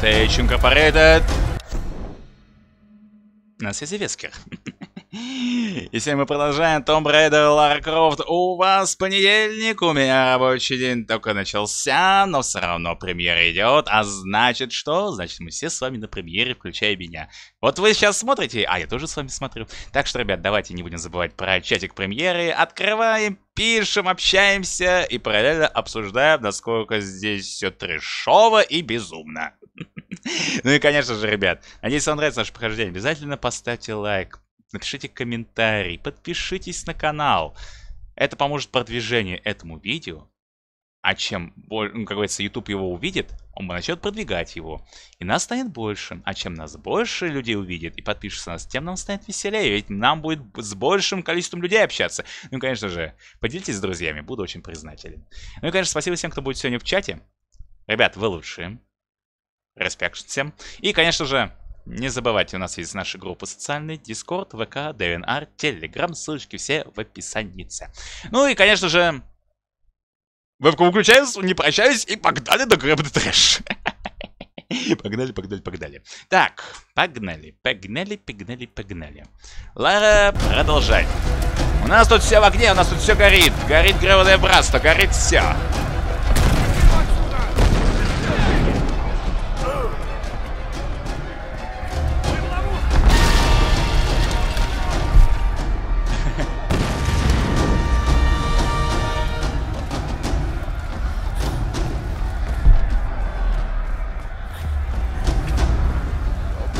Tech Incorporated. На связи Вескер. И сегодня мы продолжаем Том Raider Лара Крофт. У вас понедельник, у меня рабочий день только начался, но все равно премьера идет. А значит что? Значит мы все с вами на премьере, включая меня. Вот вы сейчас смотрите, а я тоже с вами смотрю. Так что, ребят, давайте не будем забывать про чатик премьеры. Открываем, пишем, общаемся и параллельно обсуждаем, насколько здесь все трешово и безумно. Ну и, конечно же, ребят, надеюсь, вам нравится наше прохождение. Обязательно поставьте лайк, напишите комментарий, подпишитесь на канал. Это поможет продвижению этому видео. А чем, ну, как говорится, YouTube его увидит, он начнет продвигать его. И нас станет больше. А чем нас больше людей увидит и подпишется на нас, тем нам станет веселее. Ведь нам будет с большим количеством людей общаться. Ну, конечно же, поделитесь с друзьями, буду очень признателен. Ну и, конечно, спасибо всем, кто будет сегодня в чате. Ребят, вы лучшие. Респект всем. И, конечно же, не забывайте, у нас есть наши группы социальные, Discord, ВК, DNR, Telegram, ссылочки все в описании. Ну и, конечно же, вебку выключаю, не прощаюсь и погнали до грэбда трэш. Погнали, погнали, погнали. Так, погнали, погнали, погнали, погнали. Лара, продолжай. У нас тут все в огне, у нас тут все горит. Горит гребаное братство, горит все.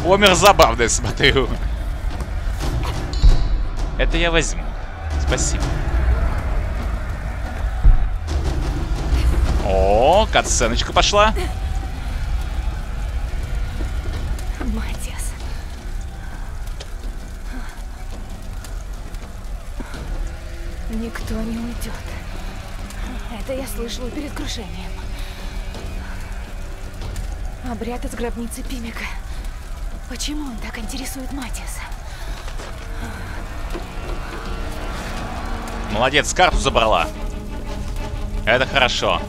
Помер забавный, смотрю. Это я возьму. Спасибо. О, катсценочка пошла. Матиас. Никто не уйдет. Это я слышала перед крушением. Обряд из гробницы Пимика. Почему он так интересует Матиаса? Молодец, карту забрала. Это хорошо.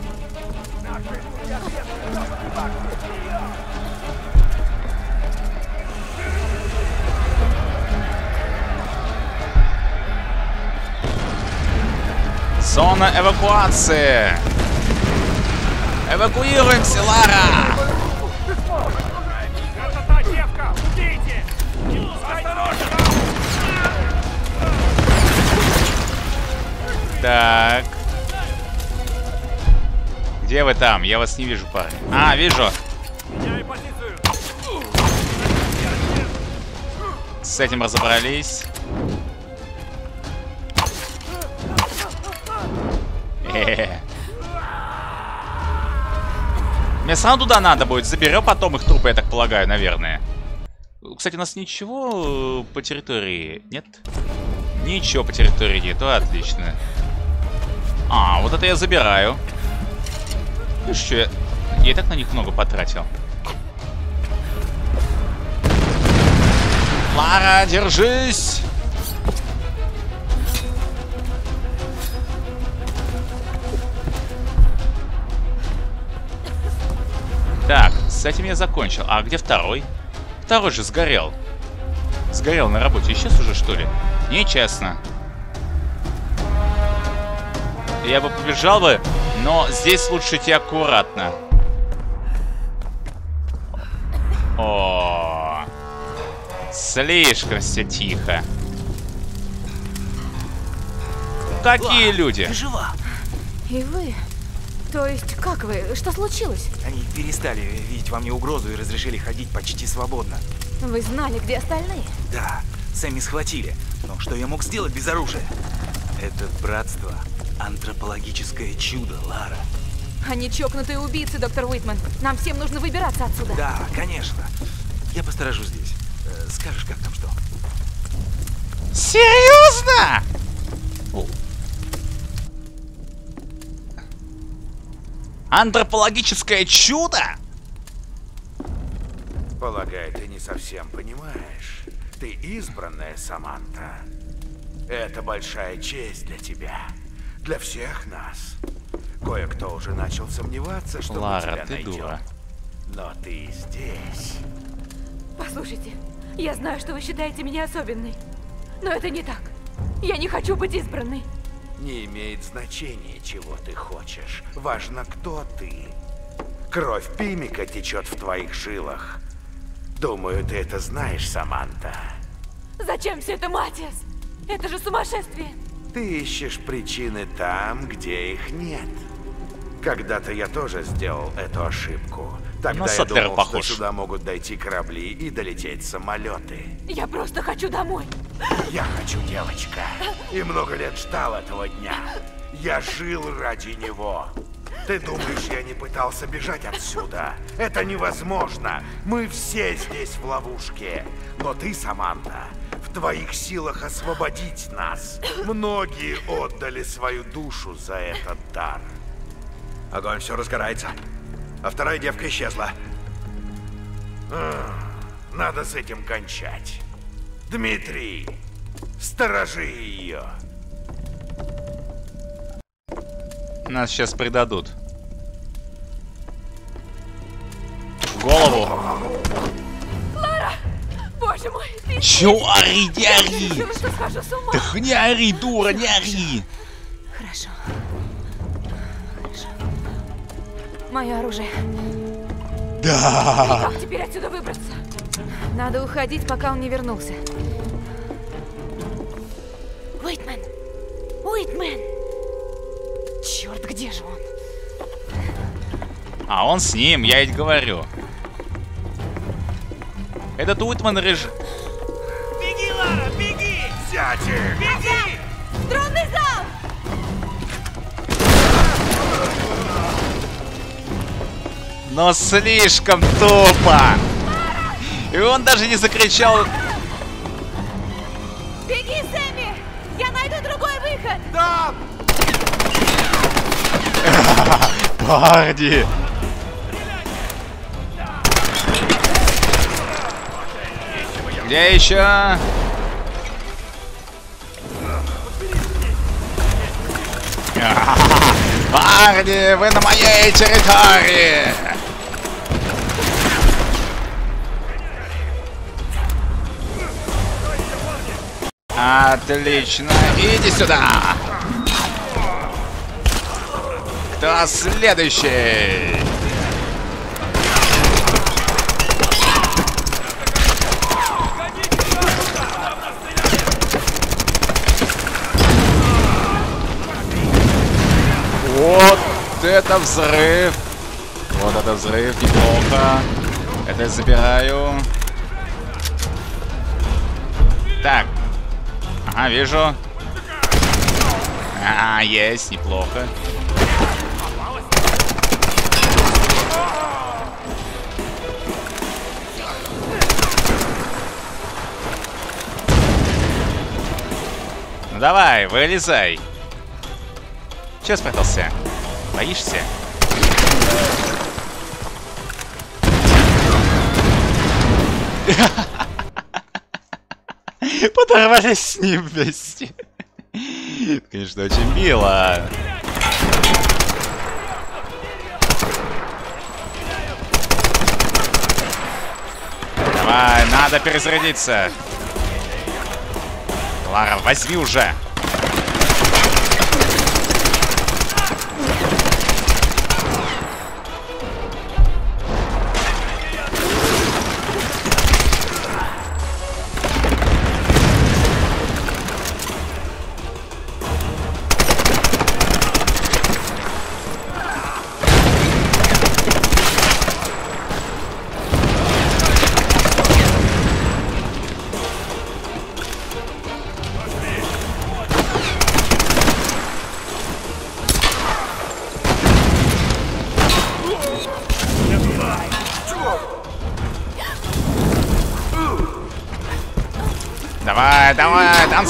Зона эвакуации. Эвакуируемся, Лара! Так. Где вы там? Я вас не вижу, парни. А, вижу. С этим разобрались. Э -э. Мне сразу туда надо будет. Заберем потом их трупы, я так полагаю, наверное. Кстати, у нас ничего по территории нет? Ничего по территории нету, отлично. А, вот это я забираю. Ну что, я, я и так на них много потратил. Лара, держись! Так, с этим я закончил. А где второй? Второй же сгорел. Сгорел на работе. Исчез уже, что ли? Нечестно. Я бы побежал бы, но здесь лучше идти аккуратно. О, слишком все тихо. Какие Ла, люди? Ты жива? И вы? То есть, как вы? Что случилось? Они перестали видеть во мне угрозу и разрешили ходить почти свободно. Вы знали, где остальные? Да, Сэмми схватили. Но что я мог сделать без оружия? Это братство Антропологическое чудо, Лара. Они чокнутые убийцы, доктор Уитман. Нам всем нужно выбираться отсюда. Да, конечно. Я посторожу здесь. Э, скажешь, как там что? Серьезно? О. Антропологическое чудо? Полагаю, ты не совсем понимаешь. Ты избранная, Саманта. Это большая честь для тебя для всех нас. Кое-кто уже начал сомневаться, что мы Лара, тебя ты найдем. дура. Но ты здесь. Послушайте, я знаю, что вы считаете меня особенной. Но это не так. Я не хочу быть избранной. Не имеет значения, чего ты хочешь. Важно, кто ты. Кровь Пимика течет в твоих жилах. Думаю, ты это знаешь, Саманта. Зачем все это, Матиас? Это же сумасшествие. Ты ищешь причины там, где их нет. Когда-то я тоже сделал эту ошибку. Тогда На я Сатлера думал, похож. что сюда могут дойти корабли и долететь самолеты. Я просто хочу домой. Я хочу, девочка. И много лет ждал этого дня. Я жил ради него. Ты думаешь, я не пытался бежать отсюда? Это невозможно. Мы все здесь в ловушке. Но ты, Саманта, в твоих силах освободить нас. Многие отдали свою душу за этот дар. Огонь все разгорается. А вторая девка исчезла. Надо с этим кончать. Дмитрий, сторожи ее. Нас сейчас предадут. Голову. Боже мой, ты... Чё ори, не Я ори? Да не ори, дура, не ори. Хорошо. Хорошо. Мое оружие. Да. Как теперь отсюда выбраться? Надо уходить, пока он не вернулся. Уитмен! Уитмен! Черт, где же он? А он с ним, я ведь говорю. Этот Уитман рыж... Беги, Лара, беги! Сядь! Беги! Струнный зал! Но слишком тупо. И он даже не закричал. Беги, Сэмми! Я найду другой выход! Да! Парни. Где еще? Парни, вы на моей территории! Отлично, иди сюда! Кто следующий? Вот это взрыв! Вот это взрыв, неплохо. Это я забираю. Так. Ага, вижу. А, есть, неплохо. Ну давай, вылезай. Че спрятался? Боишься? Подорвались с ним вместе. Конечно, очень мило. Давай, надо перезарядиться. Лара, возьми уже.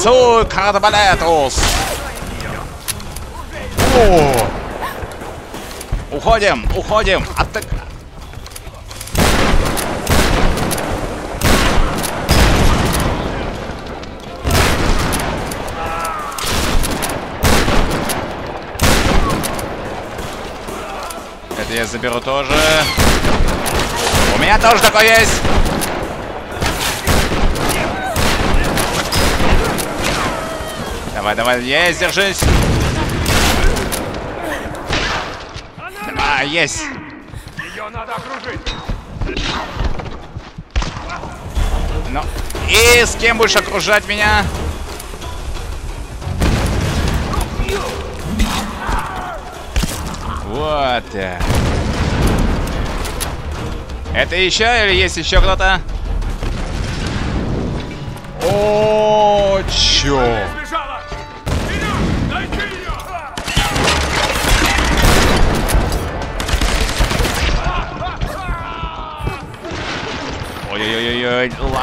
Танцуй, кардебалетус. О! Уходим, уходим. Атак... Это я заберу тоже. У меня тоже такой есть. Давай, давай, есть, держись. А, есть. Ее надо окружить. Ну, и с кем будешь окружать меня? Вот. Это еще или есть еще кто-то? О, чё?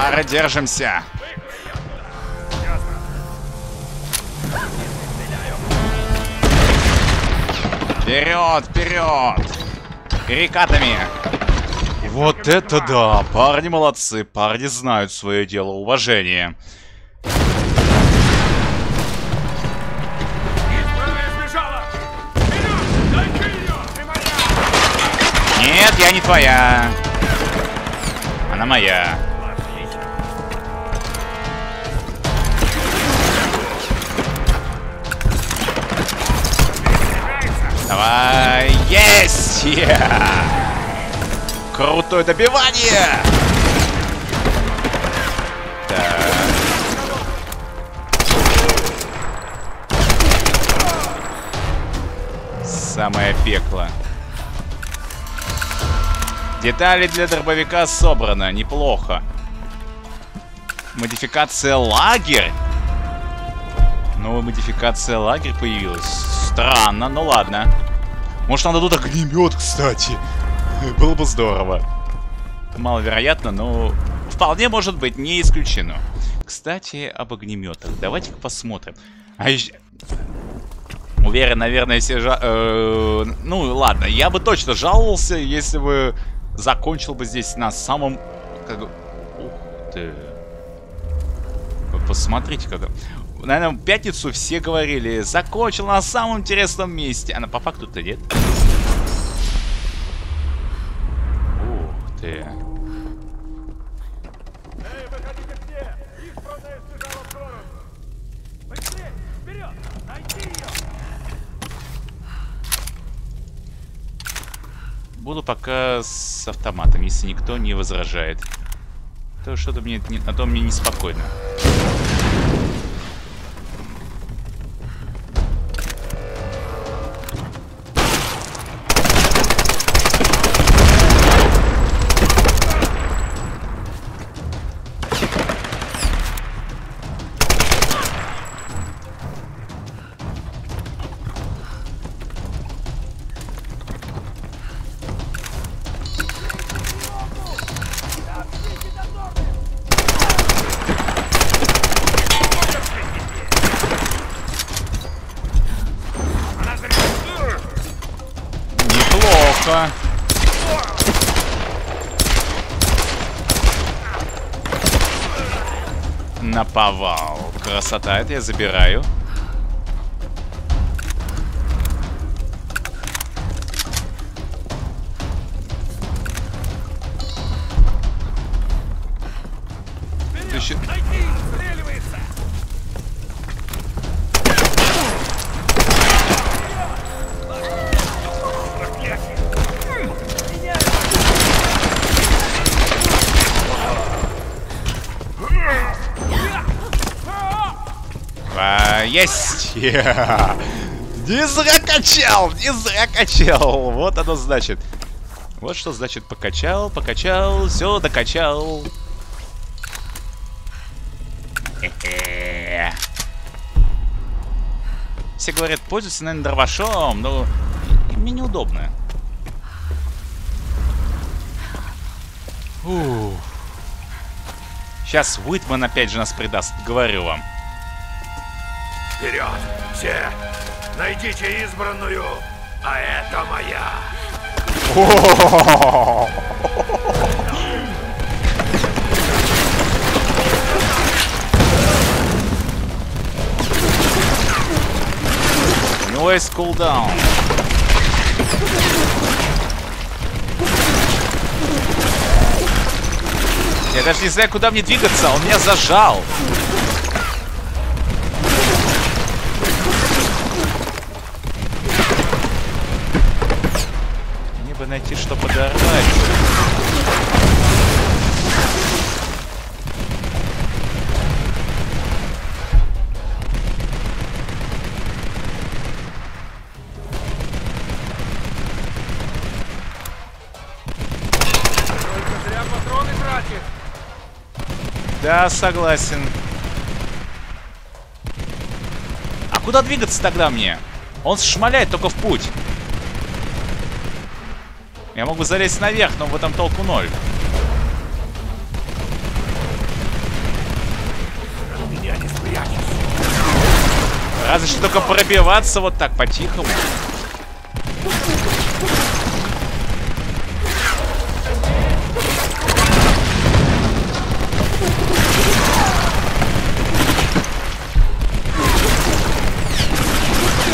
Лара, держимся. Вперед, вперед! Перекатами! Вот это да! Парни молодцы, парни знают свое дело, уважение. Нет, я не твоя. Она моя. Давай, есть! Я! Крутое добивание! Самое пекло. Детали для дробовика собрано, неплохо. Модификация лагерь? Новая модификация лагерь появилась. Странно, ну ладно. Может нам дадут огнемет, кстати. Было бы здорово. Маловероятно, но вполне может быть, не исключено. Кстати, об огнеметах. Давайте-ка посмотрим. А еще... Уверен, наверное, все жа... э, Ну, ладно, я бы точно жаловался, если бы закончил бы здесь на самом... Как... Ух ты... Посмотрите, как... Наверное, в пятницу все говорили, закончил на самом интересном месте. А на по факту-то нет. Ух ты. Буду пока с автоматом, если никто не возражает. То что-то мне, не- а то мне неспокойно. Наповал. Красота, это я забираю. есть! Не зря качал! Не зря качал! Вот оно значит. Вот что значит покачал, покачал, все докачал. Все говорят, пользуйся, наверное, дровашом, но мне неудобно. Ух. Сейчас Уитман опять же нас предаст, говорю вам. Все! Найдите избранную, а это моя! Noise cooldown. Я даже не знаю, куда мне двигаться, он меня зажал. Найти, что подорвать. Только зря патроны тратит. Да, согласен. А куда двигаться тогда мне? Он шмаляет только в путь. Я могу залезть наверх, но в этом толку ноль. Разве что только пробиваться вот так по-тихому.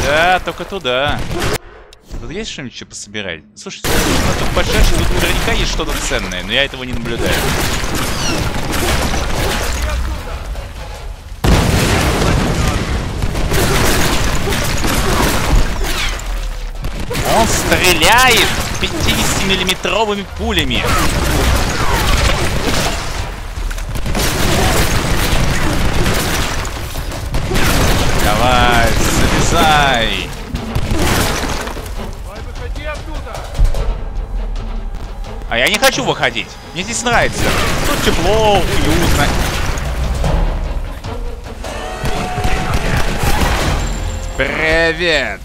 Да, только туда. Тут есть что-нибудь еще пособирать? Слушайте, на том пошедшем тут наверняка есть что-то ценное, но я этого не наблюдаю. Он стреляет 50-миллиметровыми пулями. Давай, залезай. А я не хочу выходить. Мне здесь нравится. Тут тепло, уютно. Привет.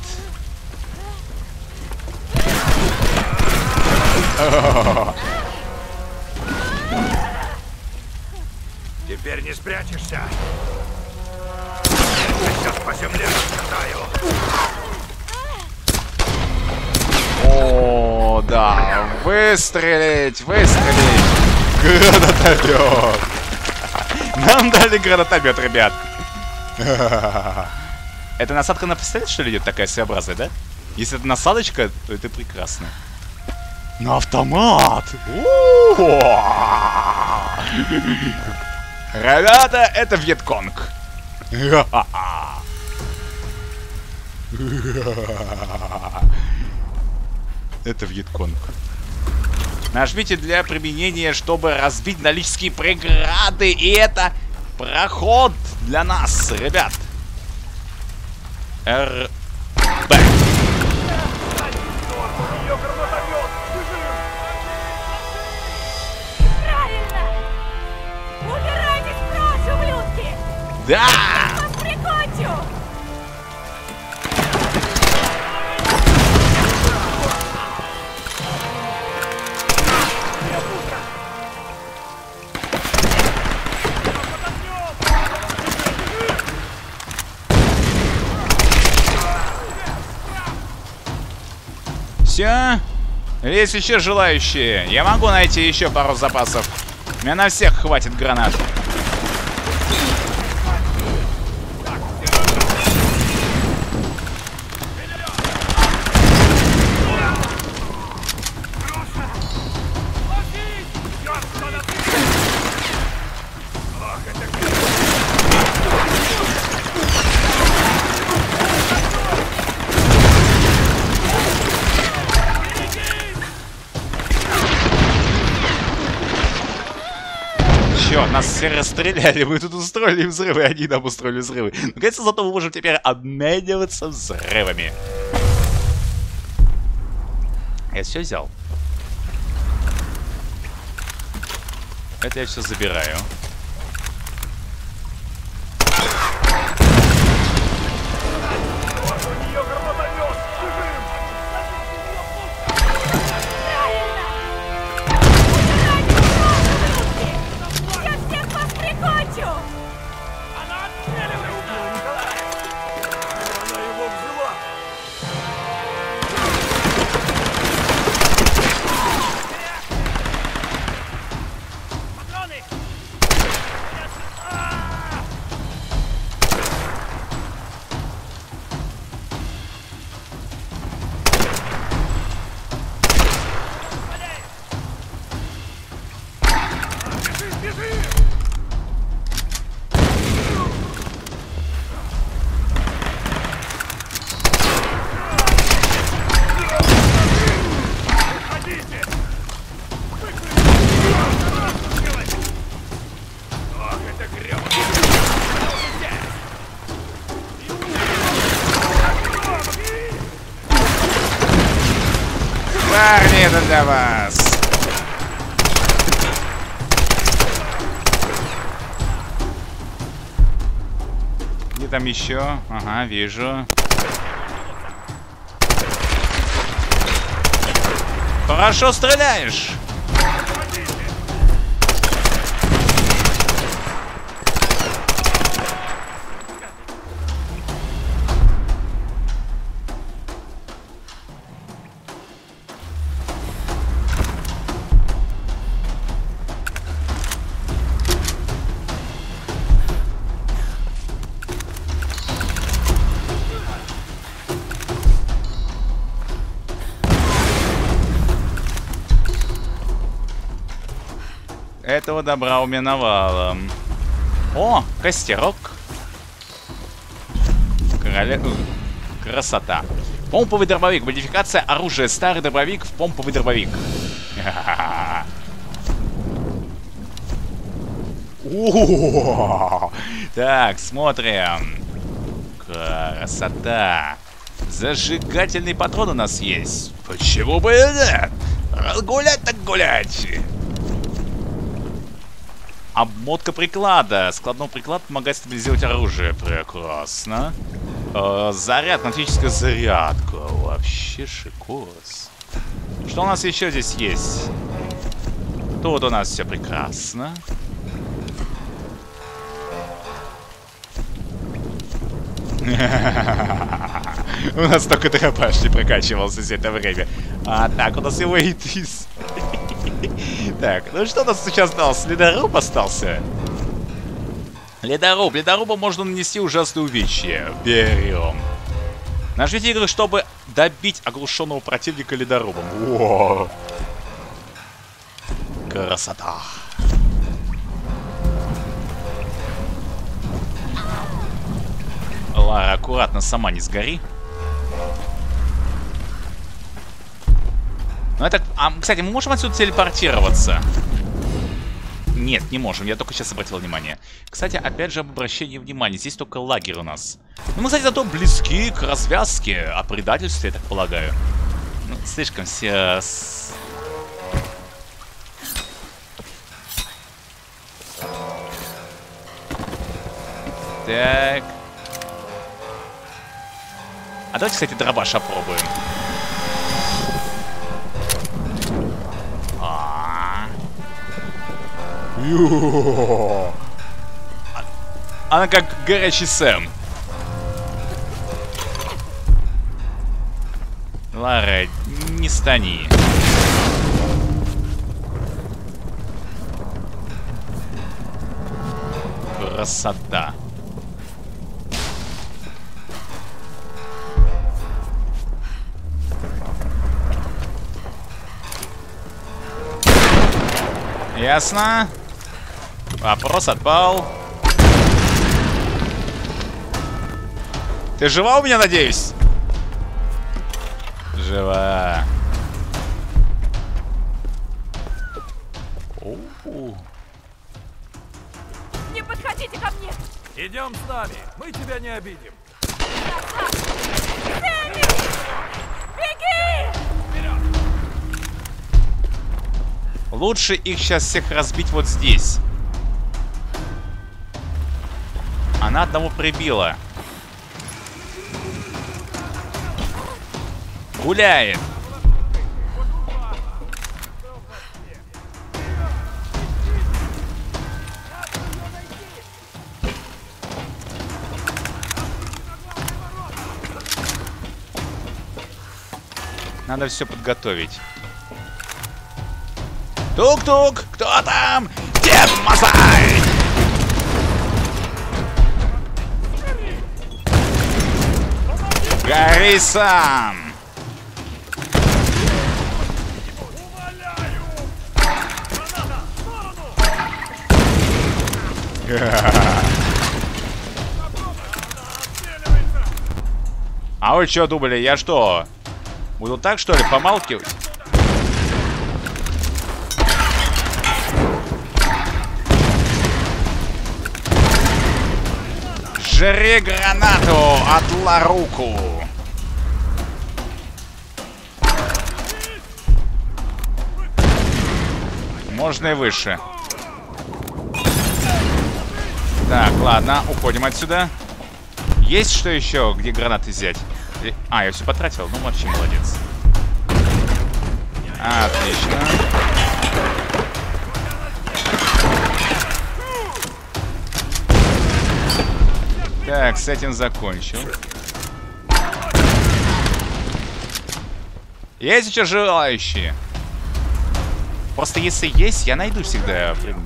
Теперь не спрячешься. Сейчас по земле раскатаю. О, да. Выстрелить, выстрелить. Гранатомет. Нам дали гранатомет, ребят. Это насадка на пистолет, что ли, идет такая своеобразная, да? Если это насадочка, то это прекрасно. На автомат! Ребята, это Вьетконг. Это Вьетконг. Нажмите для применения, чтобы разбить налические преграды. И это проход для нас, ребят. РБ. Да! Все? Есть еще желающие? Я могу найти еще пару запасов. У меня на всех хватит гранат. Все расстреляли, мы тут устроили взрывы, они нам устроили взрывы. Наконец-то зато мы можем теперь обмениваться взрывами. Я все взял. Это я все забираю. Еще? Ага, вижу. Хорошо стреляешь! Этого добра уминовало. О, костерок. Короле... Красота. Помповый дробовик. Модификация оружия. Старый дробовик в помповый дробовик. Так, смотрим. Красота. Зажигательный патрон у нас есть. Почему бы и нет? Гулять так гулять. Обмотка приклада. Складной приклад помогает стабилизировать оружие. Прекрасно. Э, заряд, магнетическая зарядка. Вообще шикос. Что у нас еще здесь есть? Тут у нас все прекрасно. У нас только дробаш не прокачивался все это время. А так, у нас его и Так, ну что у нас сейчас осталось? Ледоруб остался? Ледоруб. Ледорубу можно нанести ужасные увечья. Берем. Нажмите игры, чтобы добить оглушенного противника ледорубом. О! Красота. Лара, аккуратно, сама не сгори. Ну это... А, кстати, мы можем отсюда телепортироваться? Нет, не можем. Я только сейчас обратил внимание. Кстати, опять же, об обращении внимания. Здесь только лагерь у нас. Ну, мы, кстати, зато близки к развязке о предательстве, я так полагаю. Ну, слишком все... Так. А давайте, кстати, дробаш опробуем. Она как горячий Сэм. Лара, не стани. Красота. Ясно. Вопрос отпал. Ты жива у меня, надеюсь? Жива. У -у. Не подходите ко мне! Идем с нами, мы тебя не обидим. Сэмми! Беги! Лучше их сейчас всех разбить вот здесь. Она одного прибила. Гуляет. Надо все подготовить. Тук-тук! Кто там? Дед Масай! Гори сам! А вы что думали, я что? Буду так, что ли, помалкивать? Жри гранату от Ларуку. Можно и выше. Так, ладно, уходим отсюда. Есть что еще? Где гранаты взять? Или- А, я все потратил. Ну, вообще молодец. Отлично. Так, с этим закончил. Есть еще желающие? Просто если есть, я найду всегда. блин.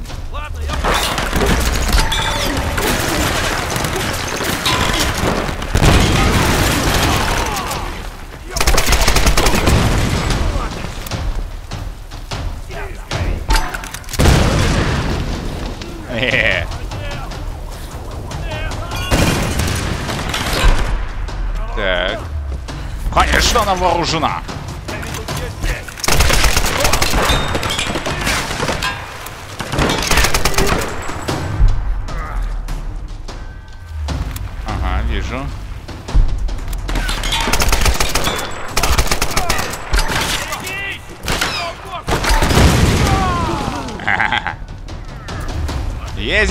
Так. Конечно, она вооружена.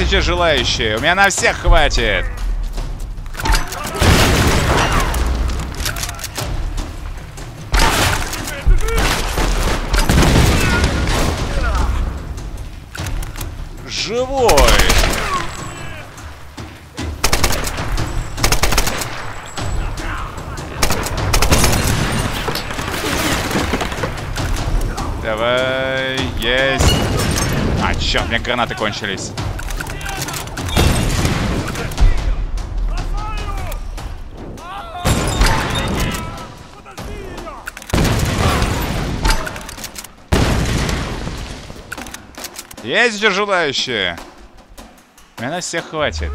Еще желающие. У меня на всех хватит. Живой. Давай, есть. А, черт, у меня гранаты кончились. Есть же желающие? Меня всех хватит.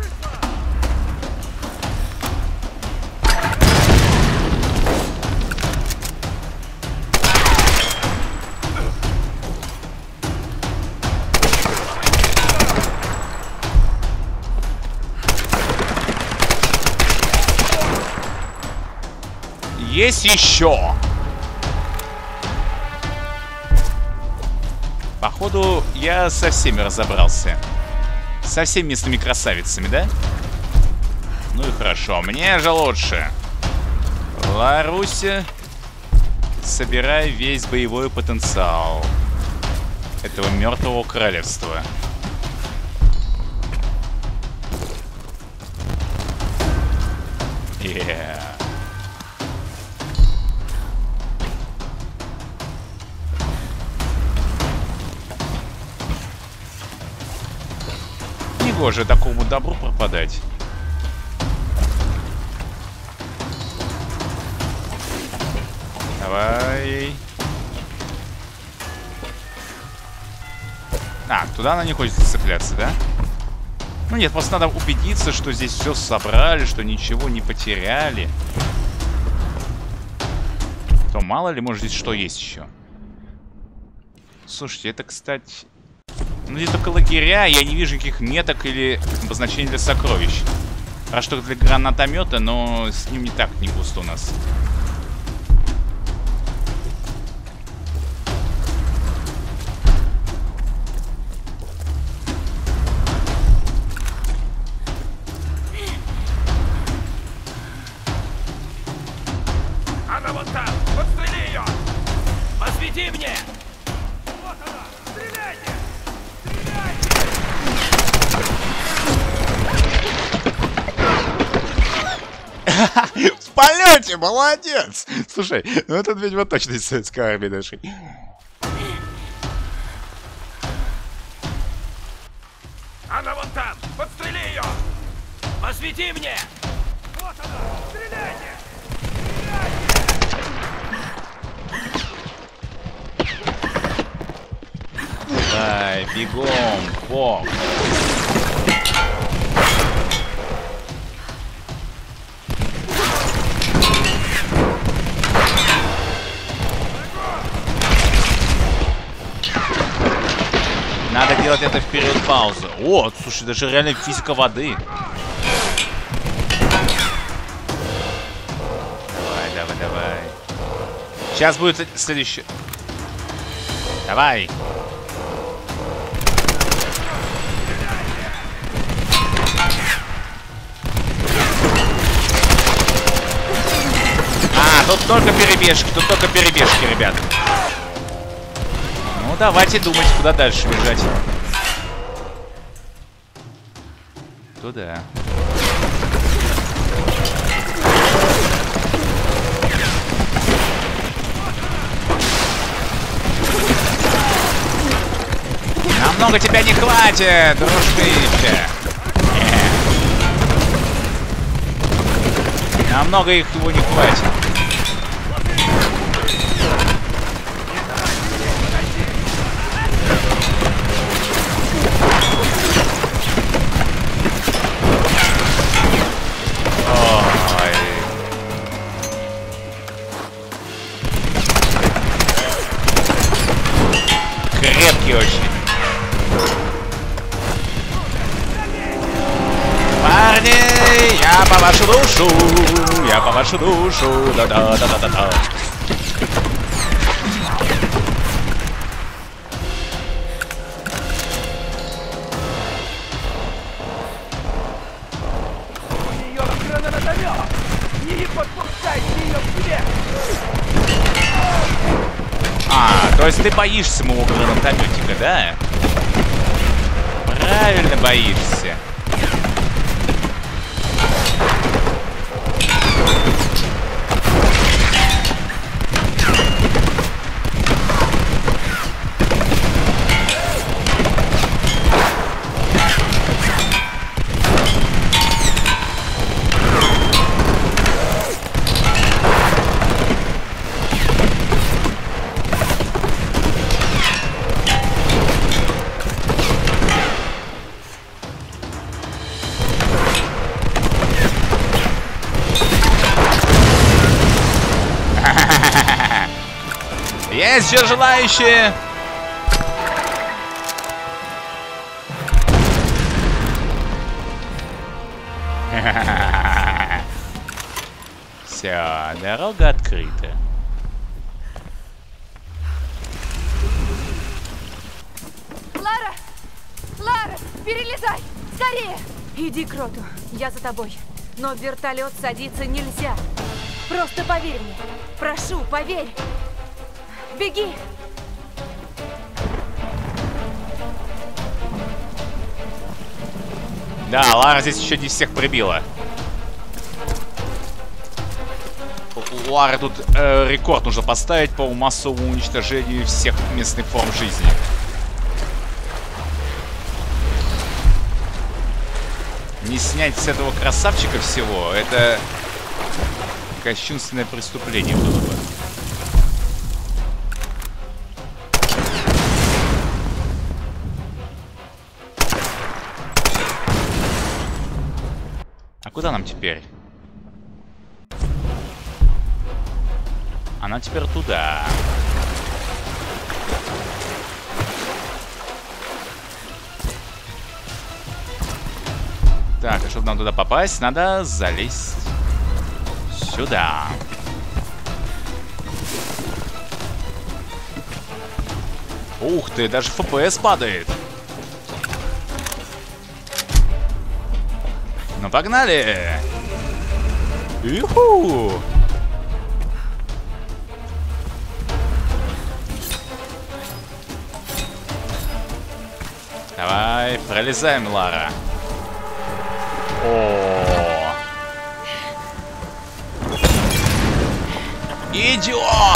Есть еще. Походу, я со всеми разобрался. Со всеми местными красавицами, да? Ну и хорошо, мне же лучше. Ларуся, собирай весь боевой потенциал этого мертвого королевства. Негоже такому добру пропадать. Давай. А, туда она не хочет цепляться, да? Ну нет, просто надо убедиться, что здесь все собрали, что ничего не потеряли. То мало ли, может здесь что есть еще. Слушайте, это, кстати... Ну здесь только лагеря, я не вижу никаких меток или обозначений для сокровищ. Раз что для гранатомета, но с ним не так не густо у нас. Молодец! Слушай, ну этот ведьма точно из советской армии нашей. Она вон там! Подстрели ее! Освети мне! Вот она! Стреляйте! Давай, бегом, бог. делает это вперед период паузы. О, слушай, даже реально физика воды. Давай, давай, давай. Сейчас будет следующий. Давай. А, тут только перебежки, тут только перебежки, ребят. Ну, давайте думать, куда дальше бежать. то да. Намного тебя не хватит, дружище. Э. Намного их его не хватит. вашу душу, я по вашу душу, да-да-да-да-да-да. А, то есть ты боишься моего гранатометика, да? Правильно боишься. все желающие. Все, дорога открыта. Лара! Лара, перелезай! Скорее! Иди к роту, я за тобой. Но в вертолет садиться нельзя. Просто поверь мне. Прошу, поверь. Беги! Да, Лара здесь еще не всех пробила. Лара тут э, рекорд нужно поставить по массовому уничтожению всех местных форм жизни. Не снять с этого красавчика всего, это кощунственное преступление было. куда нам теперь? Она теперь туда. Так, а чтобы нам туда попасть, надо залезть сюда. Ух ты, даже FPS падает. Ну погнали! Юху! Давай, пролезаем, Лара. О. -о,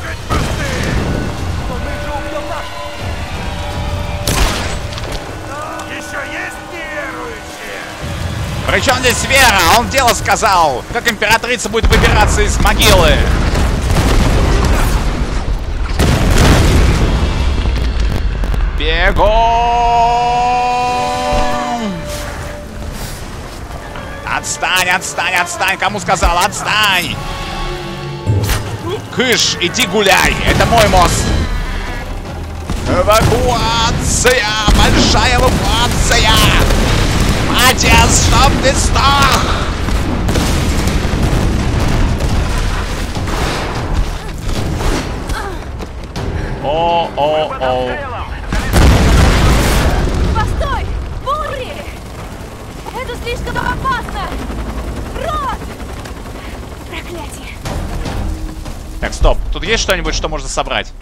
Причем здесь Вера? Он дело сказал! Как императрица будет выбираться из могилы? Бегом! Отстань, отстань, отстань! Кому сказал? Отстань! Кыш, иди гуляй! Это мой мост! Эвакуация! Большая эвакуация! Отец, чтоб ты сдох! О-о-о. Постой! Бури! Это слишком опасно! Рот! Проклятие! Так, стоп. Тут есть что-нибудь, что можно собрать?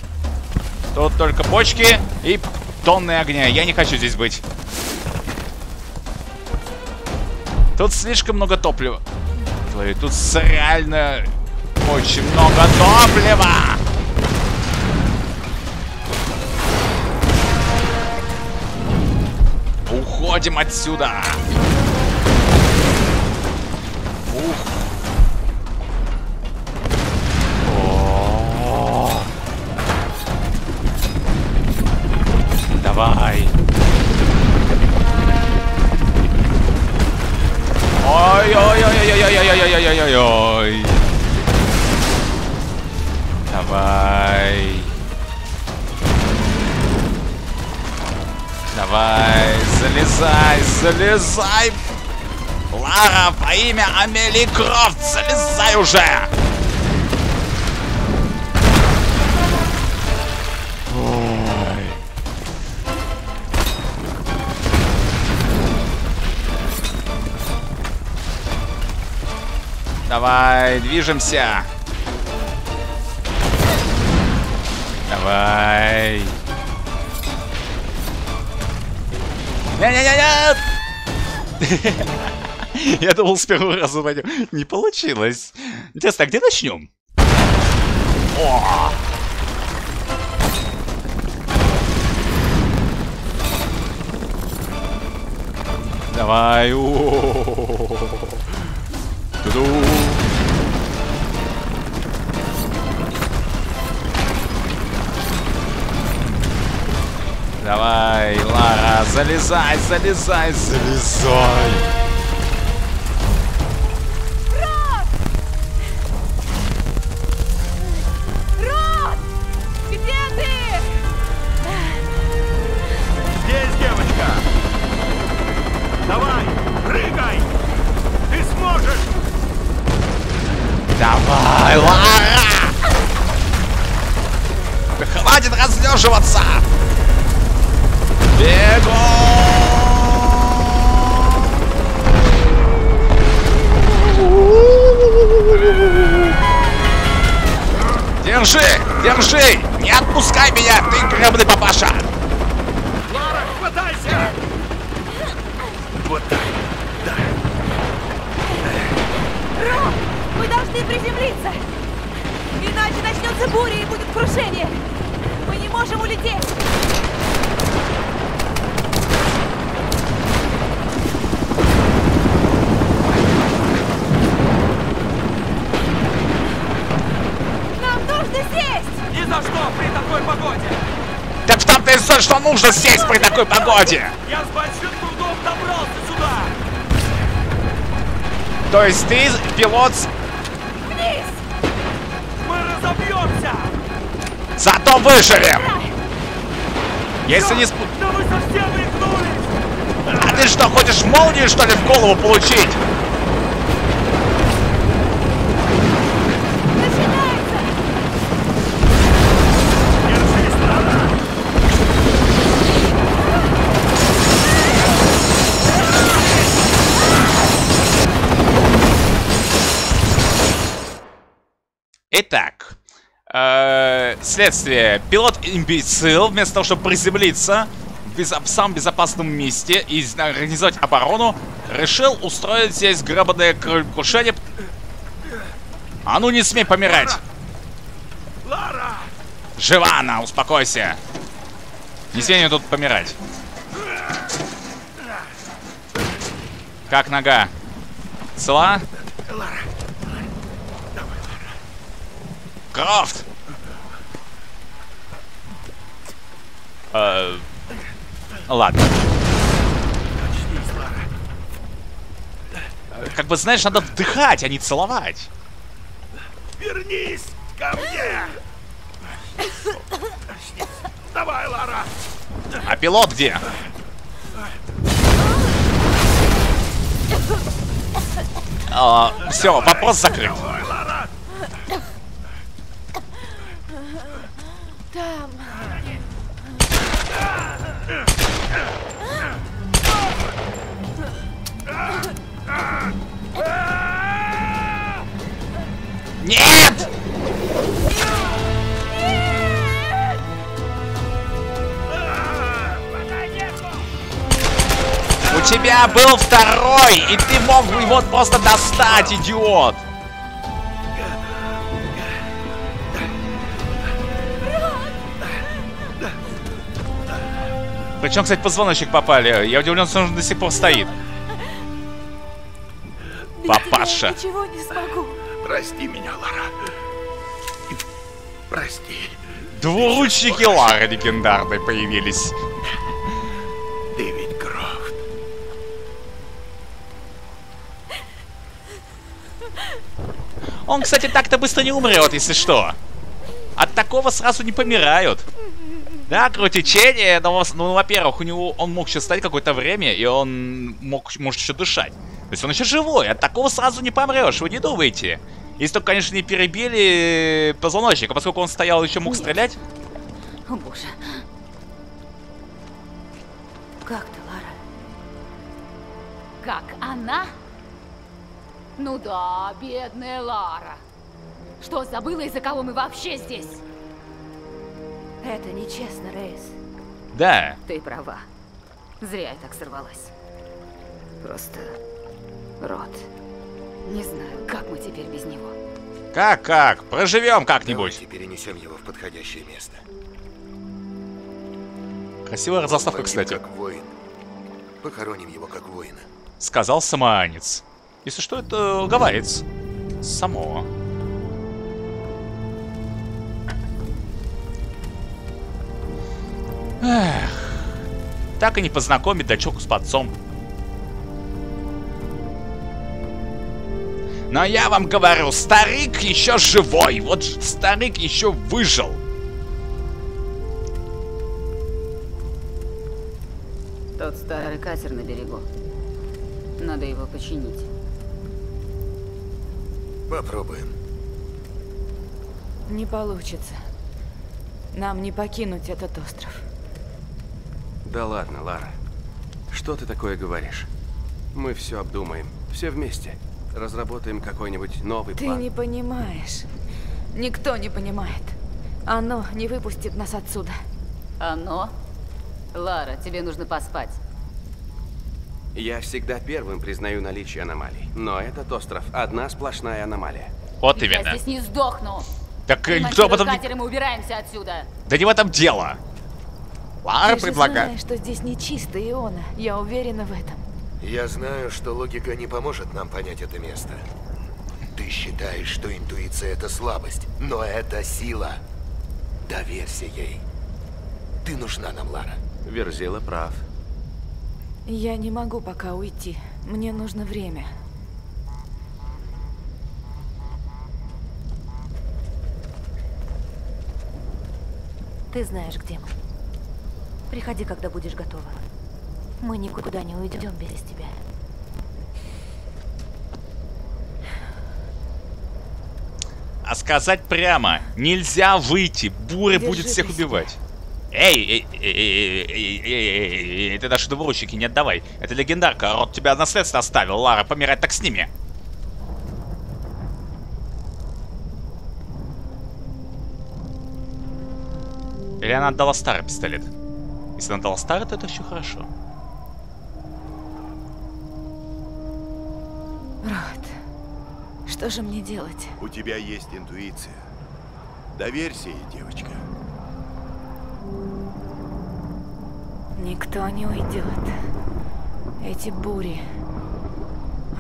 Тут только почки и тонны огня. Я не хочу здесь быть. Тут слишком много топлива. Ой, Тут реально очень много топлива. Уходим отсюда. Ой-ой-ой-ой-ой. Давай. Давай, залезай, залезай. Лара, во имя Амелии Крофт, залезай уже. Давай, движемся. Давай. Не-не-не-нет! Я думал, с первого раза пойдем. Не получилось. Интересно, а где начнем? О! Давай. о-о-о-о-о. Давай, Лара, залезай, залезай, залезай. Погоде! Я с большим трудом добрался сюда! То есть ты пилот, Вниз! Мы разобьемся! зато выживем! Если не спу... Да вы совсем рехнулись! А ты что, хочешь молнию, что ли, в голову получить? Следствие. Пилот имбецил, вместо того, чтобы приземлиться в, самом безопасном месте и организовать оборону, решил устроить здесь грабаное кру- крушение. А ну не смей помирать! Лара! Жива она, успокойся! Не смей тут помирать. Как нога? Цела? Крофт! Э, Ладно. Очнись, Лара. как бы, знаешь, надо вдыхать, а не целовать. Вернись ко мне! Давай, Лара! А пилот где? все, вопрос закрыт. Давай, Лара! Там. Нет! У тебя был второй, и ты мог бы его просто достать, идиот! Причем, кстати, позвоночник попали. Я удивлен, что он до сих пор стоит. Папаша. я ничего не смогу. Прости меня, Лара. Прости. Двуручники Лары легендарные появились. Дэвид Крофт. Он, кстати, так-то быстро не умрет, если что. От такого сразу не помирают. Да, кровотечение, но, ну, во-первых, у него он мог еще стоять какое-то время, и он мог, может еще дышать. То есть он еще живой, от такого сразу не помрешь, вы не думаете. Если только, конечно, не перебили позвоночник, а поскольку он стоял, еще мог Нет. стрелять. О боже. Как ты, Лара? Как она? Ну да, бедная Лара. Что, забыла, из-за кого мы вообще здесь? Это нечестно, Рейс. Да. Ты права. Зря я так сорвалась. Просто... Рот. Не знаю, как мы теперь без него. Как, как? Проживем как-нибудь. Давайте перенесем его в подходящее место. Красивая заставка, кстати. как воин. Похороним его как воина. Сказал самоанец. Если что, это гавайец. Самого. Эх. Так и не познакомить дочку с отцом. Но я вам говорю, старик еще живой. Вот старик еще выжил. Тот старый катер на берегу. Надо его починить. Попробуем. Не получится. Нам не покинуть этот остров. Да ладно, Лара. Что ты такое говоришь? Мы все обдумаем. Все вместе. Разработаем какой-нибудь новый Ты план. не понимаешь. Никто не понимает. Оно не выпустит нас отсюда. Оно? Лара, тебе нужно поспать. Я всегда первым признаю наличие аномалий. Но этот остров — одна сплошная аномалия. Вот Я именно. здесь не сдохну. Так э, Ремонтируй кто об этом... мы убираемся отсюда. Да не в этом дело. Лара Ты же предлагает. знаешь, что здесь нечисто, Иона. Я уверена в этом. Я знаю, что логика не поможет нам понять это место. Ты считаешь, что интуиция это слабость, но это сила. Доверься ей. Ты нужна нам, Лара. Верзила прав. Я не могу пока уйти. Мне нужно время. Ты знаешь, где мы. Приходи, когда будешь готова. Мы никуда не уйдем без тебя. А сказать прямо, нельзя выйти, буря Держи будет всех убивать. Эй, эй, эй, эй, эй, эй, эй, это наши двуручники, не отдавай. Это легендарка, род тебя наследство оставил, Лара, помирать так с ними. Или она отдала старый пистолет? Если она отдала старый, то это еще хорошо. Рот, что же мне делать? У тебя есть интуиция. Доверься ей, девочка. Никто не уйдет. Эти бури,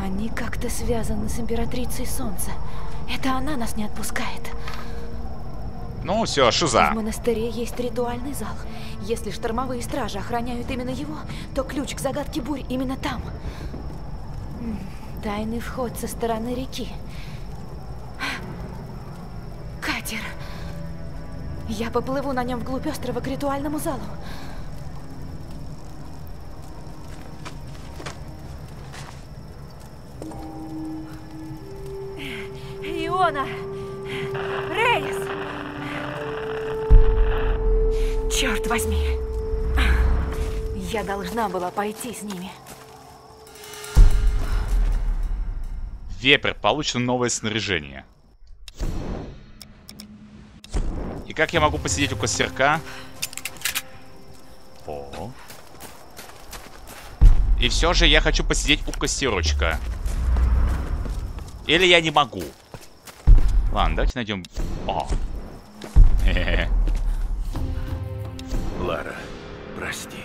они как-то связаны с императрицей солнца. Это она нас не отпускает. Ну, все, шиза. В монастыре есть ритуальный зал. Если штормовые стражи охраняют именно его, то ключ к загадке бурь именно там. Тайный вход со стороны реки. Катер. Я поплыву на нем вглубь острова к ритуальному залу. Иона! Рейс! Черт возьми! Я должна была пойти с ними. Вепрь, получено новое снаряжение. И как я могу посидеть у костерка? О. И все же я хочу посидеть у костерочка. Или я не могу? Ладно, давайте найдем... О. Лара, прости.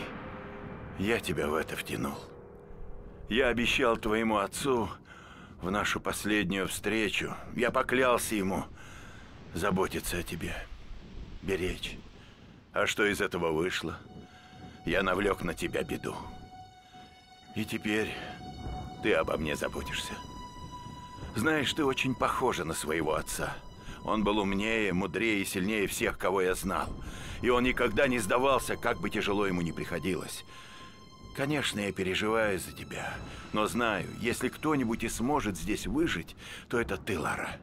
Я тебя в это втянул. Я обещал твоему отцу в нашу последнюю встречу. Я поклялся ему заботиться о тебе, беречь. А что из этого вышло? Я навлек на тебя беду. И теперь ты обо мне заботишься. Знаешь, ты очень похожа на своего отца. Он был умнее, мудрее и сильнее всех, кого я знал. И он никогда не сдавался, как бы тяжело ему ни приходилось. Конечно, я переживаю за тебя, но знаю, если кто-нибудь и сможет здесь выжить, то это ты, Лара.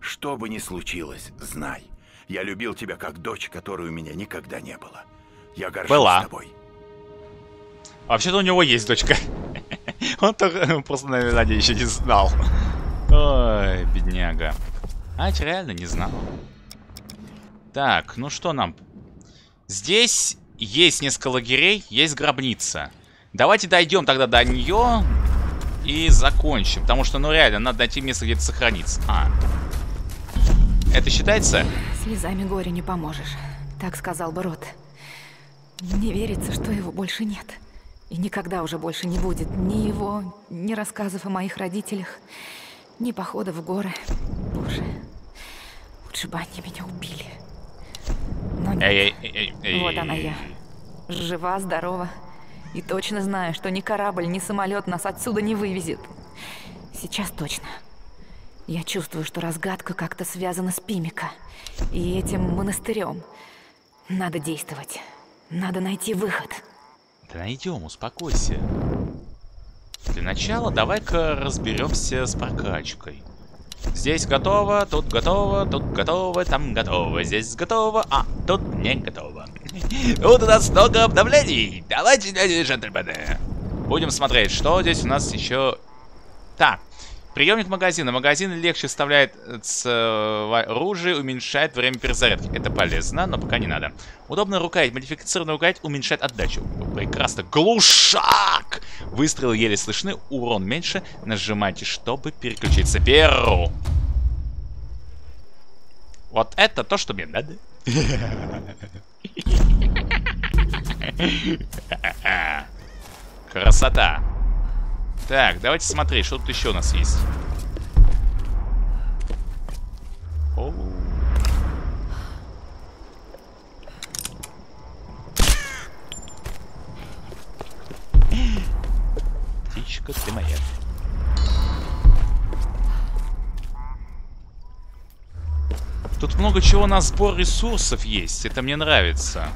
Что бы ни случилось, знай, я любил тебя как дочь, которой у меня никогда не было. Я горжусь Была. тобой. Вообще-то у него есть дочка. Он только просто, наверное, еще не знал. Ой, бедняга. А, ведь реально не знал. Так, ну что нам? Здесь есть несколько лагерей, есть гробница. Давайте дойдем тогда до нее и закончим. Потому что, ну реально, надо найти место, где-то сохраниться. А. Это считается? Слезами горя не поможешь, так сказал бы Рот. Не верится, что его больше нет. И никогда уже больше не будет ни его, ни рассказов о моих родителях, ни похода в горы. Боже, лучше бы они меня убили. Но нет. Эй, эй, эй. Вот она я. Жива, здорова. И точно знаю, что ни корабль, ни самолет нас отсюда не вывезет. Сейчас точно. Я чувствую, что разгадка как-то связана с Пимика и этим монастырем. Надо действовать. Надо найти выход. Да найдем, успокойся. Для начала давай-ка разберемся с прокачкой. Здесь готово, тут готово, тут готово, там готово, здесь готово, а тут не готово. Тут у нас много обновлений. Давайте, джентльмены. Будем смотреть, что здесь у нас еще... Так, приемник магазина. Магазин легче вставляет с э, оружие, уменьшает время перезарядки. Это полезно, но пока не надо. Удобная рукоять. Модифицированная рукоять уменьшает отдачу. Прекрасно. Глушак! Выстрелы еле слышны, урон меньше. Нажимайте, чтобы переключиться. Перу. Вот это то, что мне надо. Красота. Так, давайте смотреть, что тут еще у нас есть. Оу. Птичка, ты моя. Тут много чего на сбор ресурсов есть. Это мне нравится.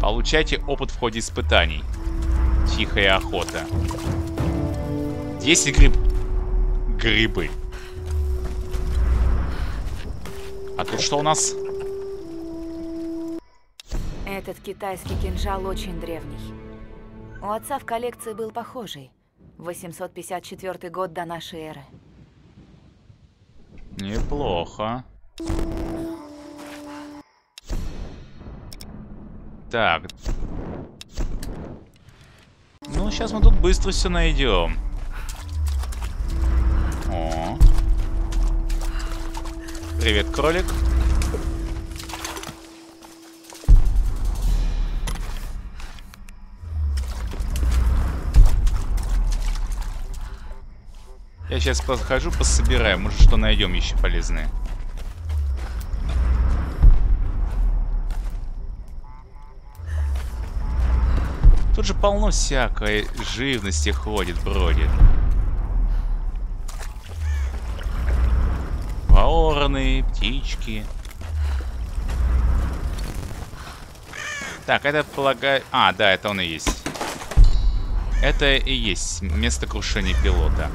Получайте опыт в ходе испытаний. Тихая охота. 10 гриб... Грибы. А тут что у нас? Этот китайский кинжал очень древний. У отца в коллекции был похожий. 854 год до нашей эры. Неплохо. Так. Ну, сейчас мы тут быстро все найдем. О. Привет, кролик. Я сейчас подхожу, пособираю. Может, что найдем еще полезное. Тут же полно всякой живности ходит, бродит. Вороны, птички. Так, это полагаю... А, да, это он и есть. Это и есть место крушения пилота.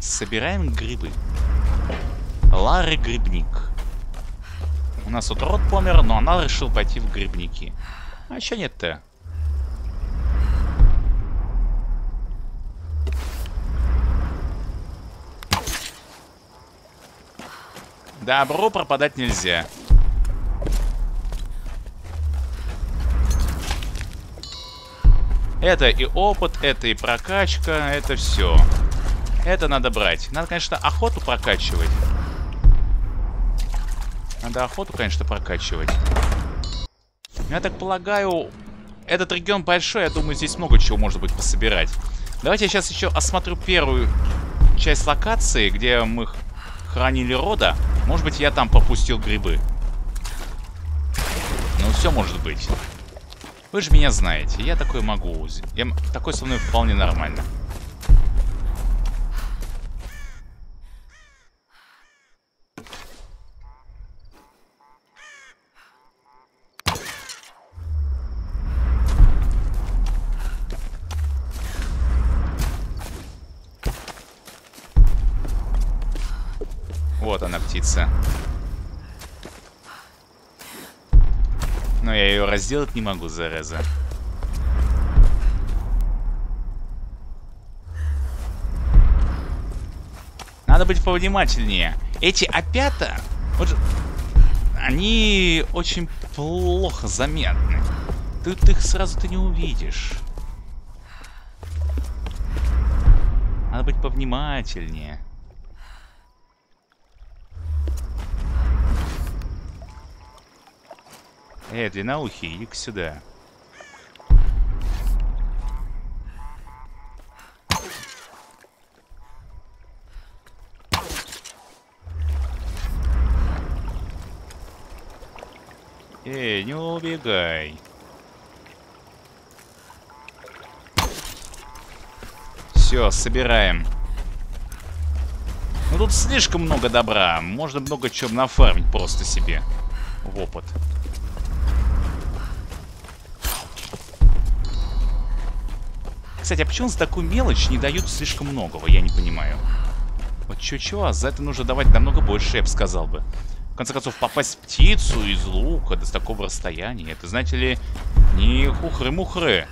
Собираем грибы. Лары грибник. У нас вот рот помер, но она решил пойти в грибники. А еще нет-то? Добро пропадать нельзя. Это и опыт, это и прокачка, это все. Это надо брать. Надо, конечно, охоту прокачивать. Надо охоту, конечно, прокачивать. Я так полагаю, этот регион большой, я думаю, здесь много чего может быть пособирать. Давайте я сейчас еще осмотрю первую часть локации, где мы хранили рода. Может быть, я там попустил грибы. Ну, все может быть. Вы же меня знаете, я такой могу. Я, такой со мной вполне нормально. Вот она, птица. Но разделать не могу, зараза. Надо быть повнимательнее. Эти опята, вот, они очень плохо заметны. Ты их сразу ты не увидишь. Надо быть повнимательнее. Эй, длинноухий, иди-ка сюда. Эй, не убегай. Все, собираем. Ну тут слишком много добра. Можно много чего нафармить просто себе в опыт. Кстати, а почему за такую мелочь не дают слишком многого? Я не понимаю. Вот чё-чё, а за это нужно давать намного больше, я бы сказал бы. В конце концов, попасть в птицу из лука до такого расстояния, это, знаете ли, не хухры-мухры.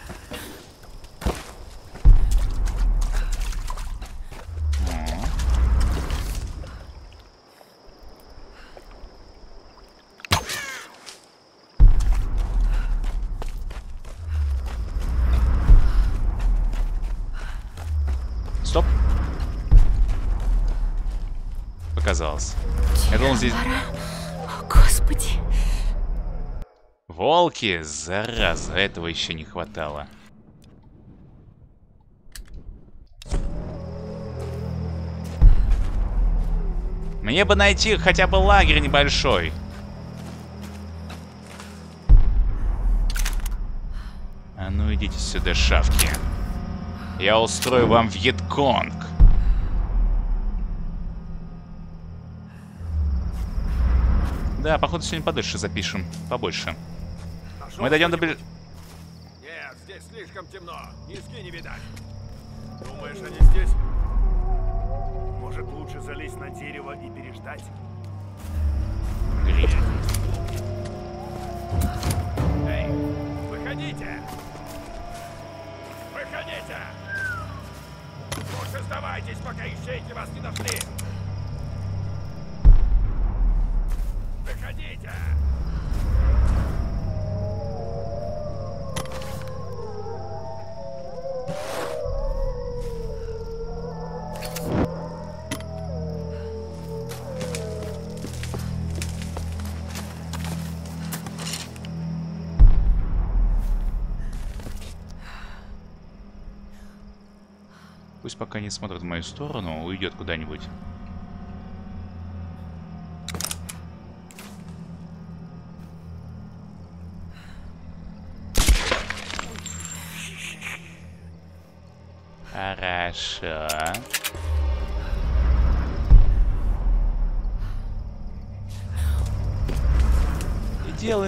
Это он здесь... О, Господи. Волки, зараза, этого еще не хватало. Мне бы найти хотя бы лагерь небольшой. А ну идите сюда, шавки. Я устрою вам Вьетконг. Да, походу сегодня подольше запишем. Побольше. Нашел Мы дойдем до... Нет, здесь слишком темно. Низги не видать. Думаешь, они здесь? Может, лучше залезть на дерево и переждать? Гриб. Эй, выходите! Выходите! Лучше сдавайтесь, пока ищейки вас не нашли! Выходите! Пусть пока не смотрит в мою сторону, уйдет куда-нибудь.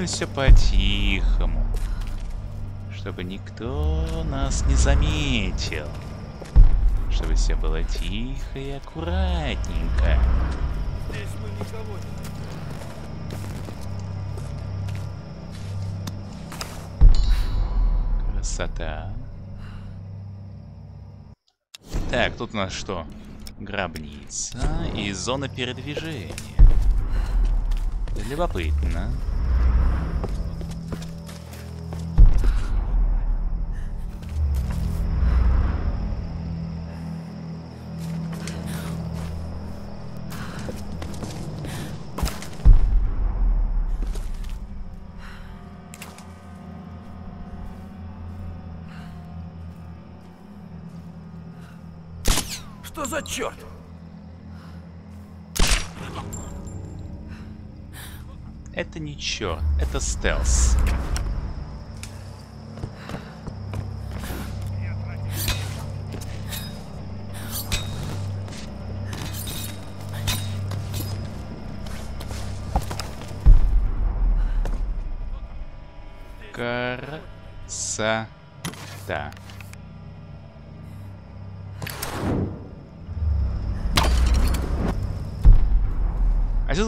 Все по-тихому. Чтобы никто нас не заметил. Чтобы все было тихо и аккуратненько. Здесь мы никого не Красота. Так, тут у нас что? Гробница и зона передвижения. Любопытно. Черт? Это не черт, это стелс.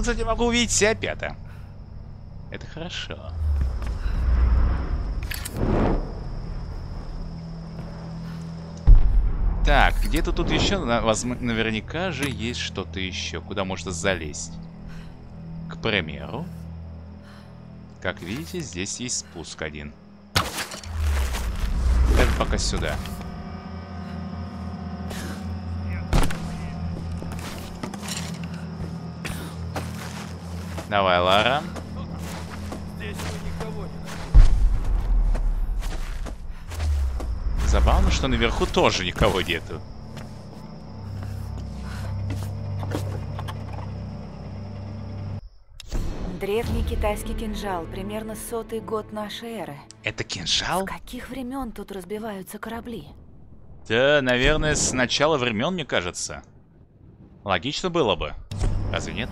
Кстати, могу увидеть все опята. Это хорошо. Так, где-то тут еще, наверняка же есть что-то еще, куда можно залезть. К примеру, как видите, здесь есть спуск один. Это пока сюда. Давай, Лара. Забавно, что наверху тоже никого нету. Древний китайский кинжал, примерно сотый год нашей эры. Это кинжал? С каких времен тут разбиваются корабли? Да, наверное, с начала времен, мне кажется. Логично было бы. Разве нет?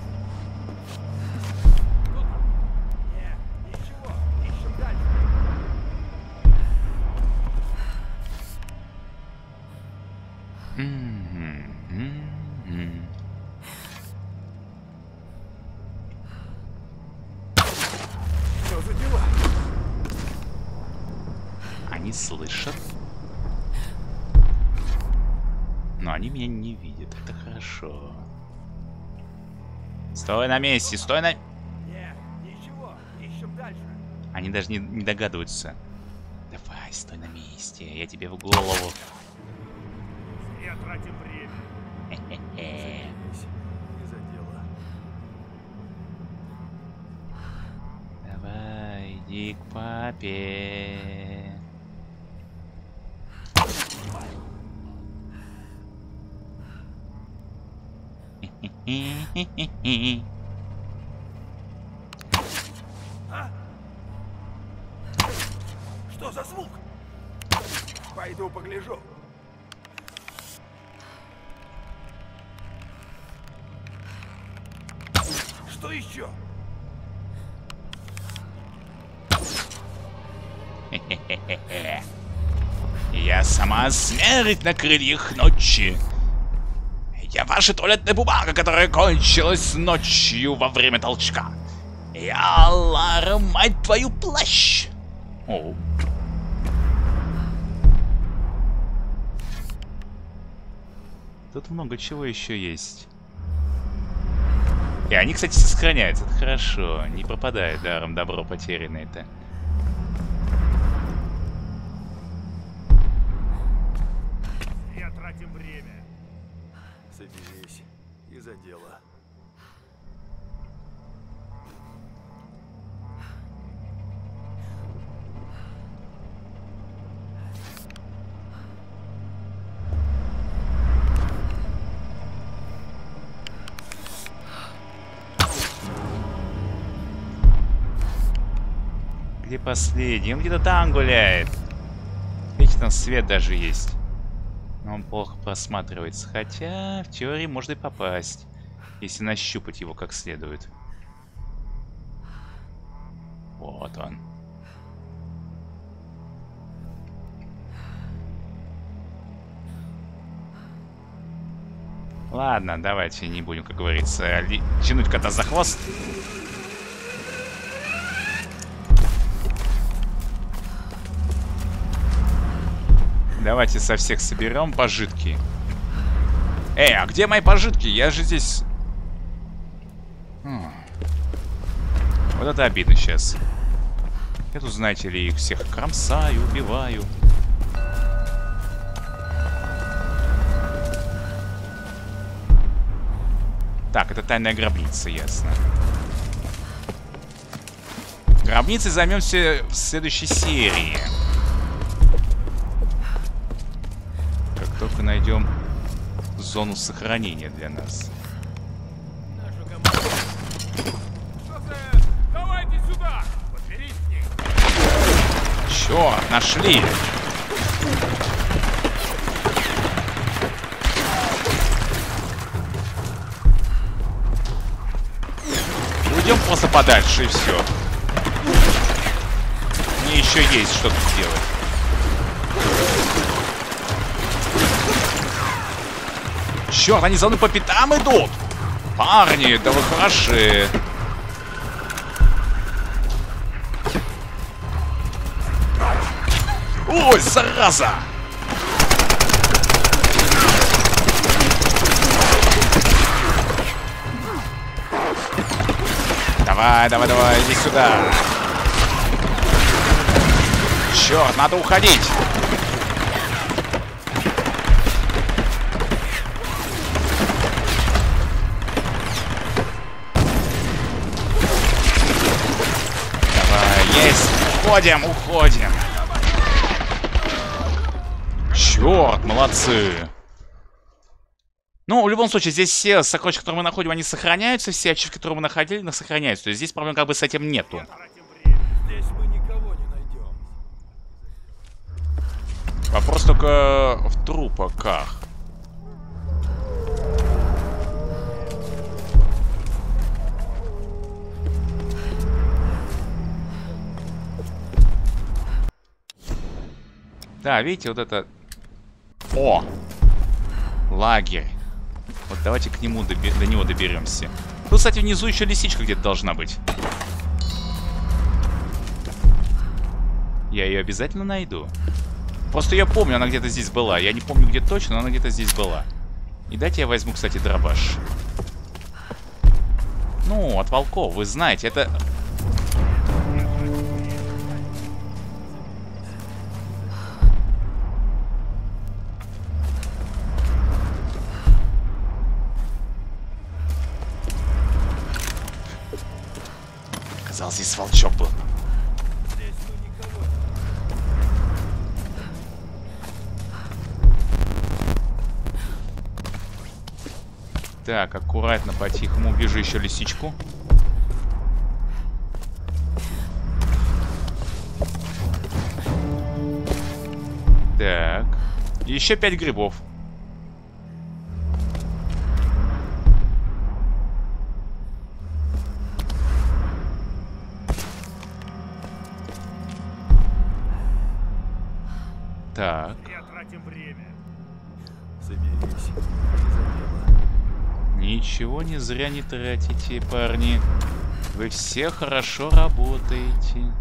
Они слышат. Но они меня не видят. Это хорошо. Стой на месте, стой на... Не, ничего, ищем дальше. Они даже не, не догадываются. Давай, стой на месте, я тебе в голову. Зря тратим время. Давай, иди к папе. Что за звук? Пойду погляжу. Что еще? Я сама смерть на крыльях ночи. Ваша туалетная бумага, которая кончилась ночью во время толчка. Я Лара, мать твою, плащ. О. Тут много чего еще есть. И они, кстати, сохраняются. Это хорошо. Не пропадает даром добро потерянное-то. Последний? Он где-то там гуляет. Видите, там свет даже есть. Но он плохо просматривается. Хотя, в теории, можно и попасть. Если нащупать его как следует. Вот он. Ладно, давайте не будем, как говорится, тянуть кота за хвост. Давайте со всех соберем пожитки. Эй, а где мои пожитки? Я же здесь... Хм. Вот это обидно сейчас. Я тут, знаете ли, их всех кромсаю, убиваю. Так, это тайная гробница, ясно. Гробницей займемся в следующей серии. Как только найдем зону сохранения для нас. Черт, нашли! Уйдем просто подальше и все. Мне еще есть что тут сделать. Черт, они за мной по пятам идут! Парни, да вы хороши. Ой, зараза! Давай, давай, давай, иди сюда. Черт, надо уходить. Уходим, уходим. Черт, молодцы. Ну, в любом случае, здесь все сокровища, которые мы находим, они сохраняются, все ачивки, которые мы находили, сохраняются. То есть здесь проблем как бы с этим нету. Вопрос только в трупаках. Да, видите, вот это... О! Лагерь. Вот давайте к нему доби... до него доберемся. Тут, кстати, внизу еще лисичка где-то должна быть. Я ее обязательно найду. Просто я помню, она где-то здесь была. Я не помню, где точно, но она где-то здесь была. И дайте я возьму, кстати, дробаш. Ну, от волков, вы знаете, это... здесь волчок был. Так, аккуратно, по-тихому убежи еще лисичку. Так. Еще пять грибов. Ничего не зря не тратите, парни. Вы все хорошо работаете.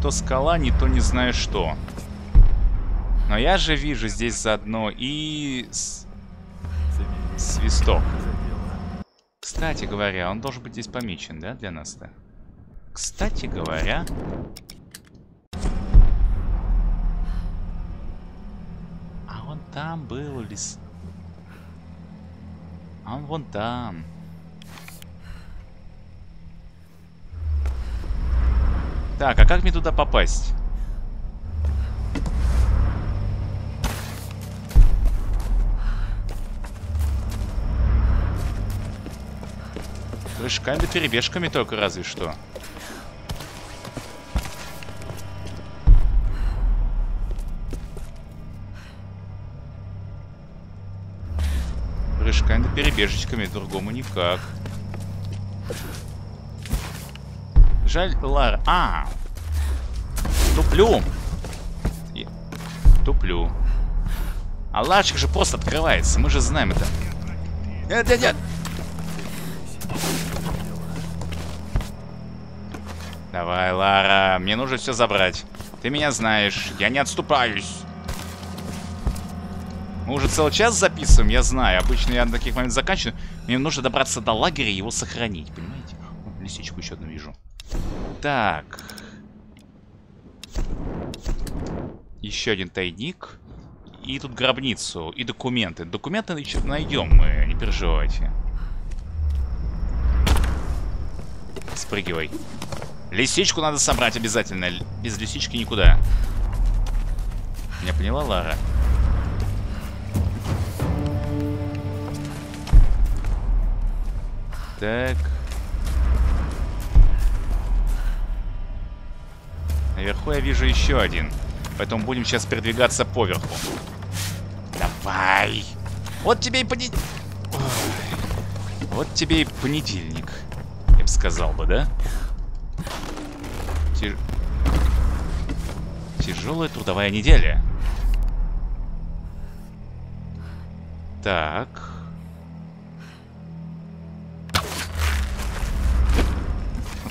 То скала, не то не знаю что. Но я же вижу здесь заодно и... с- Свисток. Кстати говоря, он должен быть здесь помечен, да, для нас-то? Кстати говоря... А он там был лес... А он вон там. Так, а как мне туда попасть? Прыжками да перебежками только разве что. Прыжками да перебежечками, другому никак. Жаль, Лара... А! Туплю! Туплю. А ларчик же просто открывается, мы же знаем это. Нет, нет, нет! Давай, Лара, мне нужно все забрать. Ты меня знаешь, я не отступаюсь. Мы уже целый час записываем, я знаю. Обычно я на таких моментах заканчиваю. Мне нужно добраться до лагеря и его сохранить, понимаете? О, лисичку еще одну вижу. Так. Еще один тайник. И тут гробницу. И документы. Документы найдем мы, не переживайте. Спрыгивай. Лисичку надо собрать обязательно. Без лисички никуда. Меня поняла, Лара? Так. Наверху я вижу еще один. Поэтому будем сейчас передвигаться поверху. Давай! Вот тебе и понедельник. Вот тебе и понедельник. Я бы сказал бы, да? Тяж... Тяжелая трудовая неделя. Так.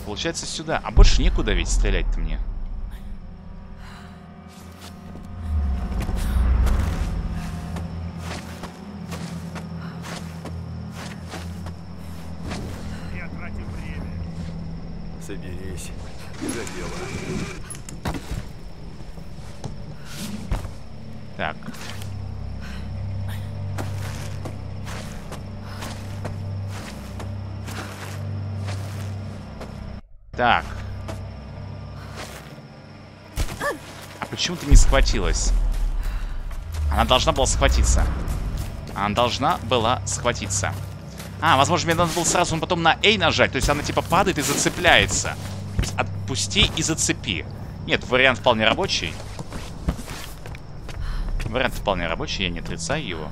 Получается сюда. А больше некуда ведь стрелять-то мне. Схватилась? Она должна была схватиться. Она должна была схватиться. А, возможно, мне надо было сразу потом на A нажать. То есть она типа падает и зацепляется. Отпусти и зацепи. Нет, вариант вполне рабочий. Вариант вполне рабочий, я не отрицаю его.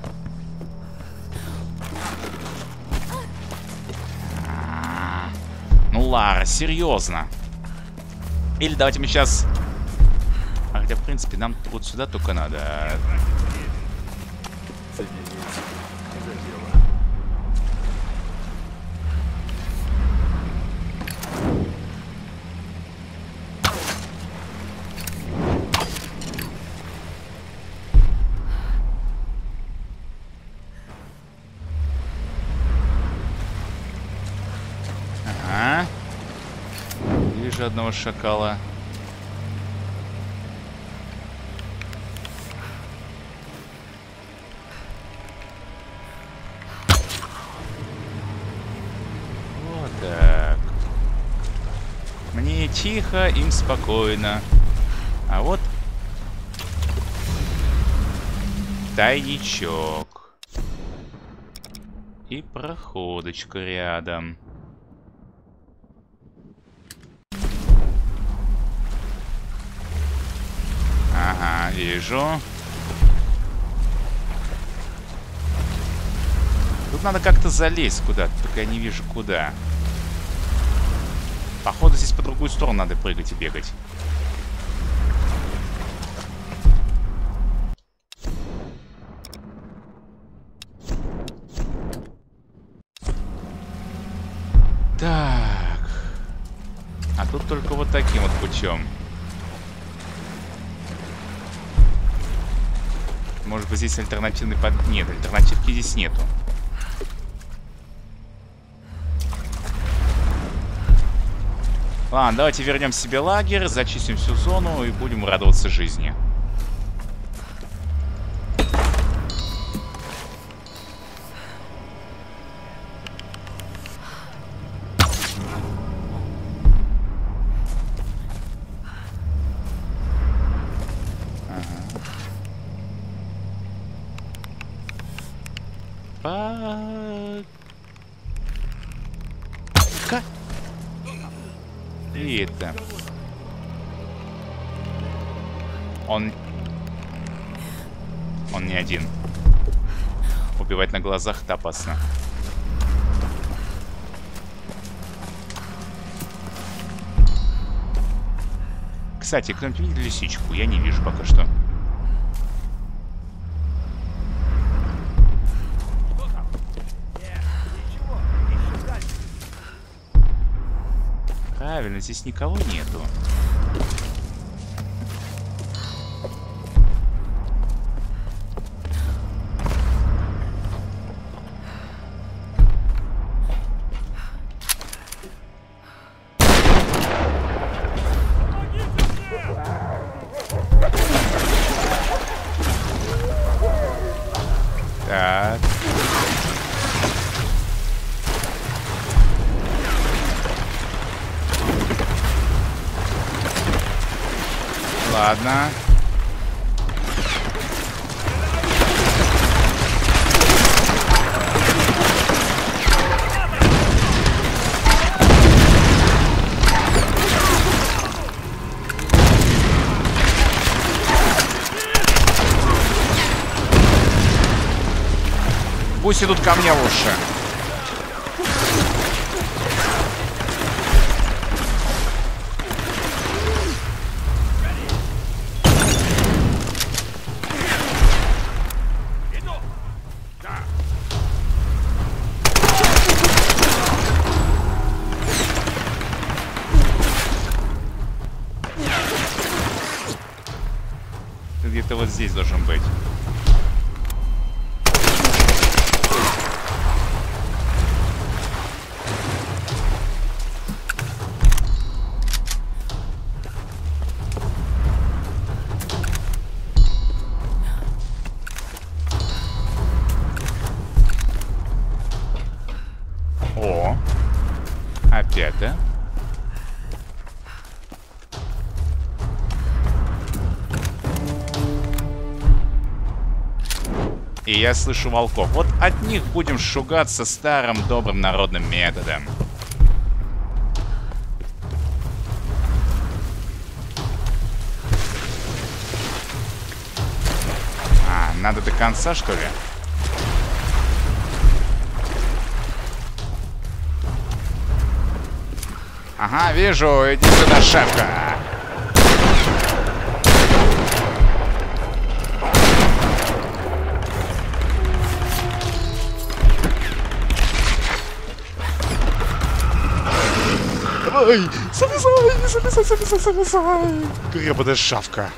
А. Ну, Лара, серьезно. Или давайте мы сейчас... А хотя, в принципе, нам вот сюда только надо. Дело. Ага. Вижу одного шакала. Вот так. Мне тихо, им спокойно. А вот тайничок. И проходочка рядом. Ага, вижу. Тут надо как-то залезть куда-то, только я не вижу куда. Походу здесь по другую сторону надо прыгать и бегать. Так. А тут только вот таким вот путем. Может быть здесь альтернативный под... Нет, альтернативки здесь нету. Ладно, давайте вернем себе лагерь, зачистим всю зону и будем радоваться жизни. Глазах опасно. Кстати, кто-нибудь видит лисичку? Я не вижу пока что. Правильно, здесь никого нету. Пусть идут ко мне лучше. Я слышу волков. Вот от них будем шугаться старым добрым народным методом. А, надо до конца, что ли? Ага, вижу. Иди сюда, шефка. Давай! Залезай! Залезай, залезай, залезай! Гребаная шавка.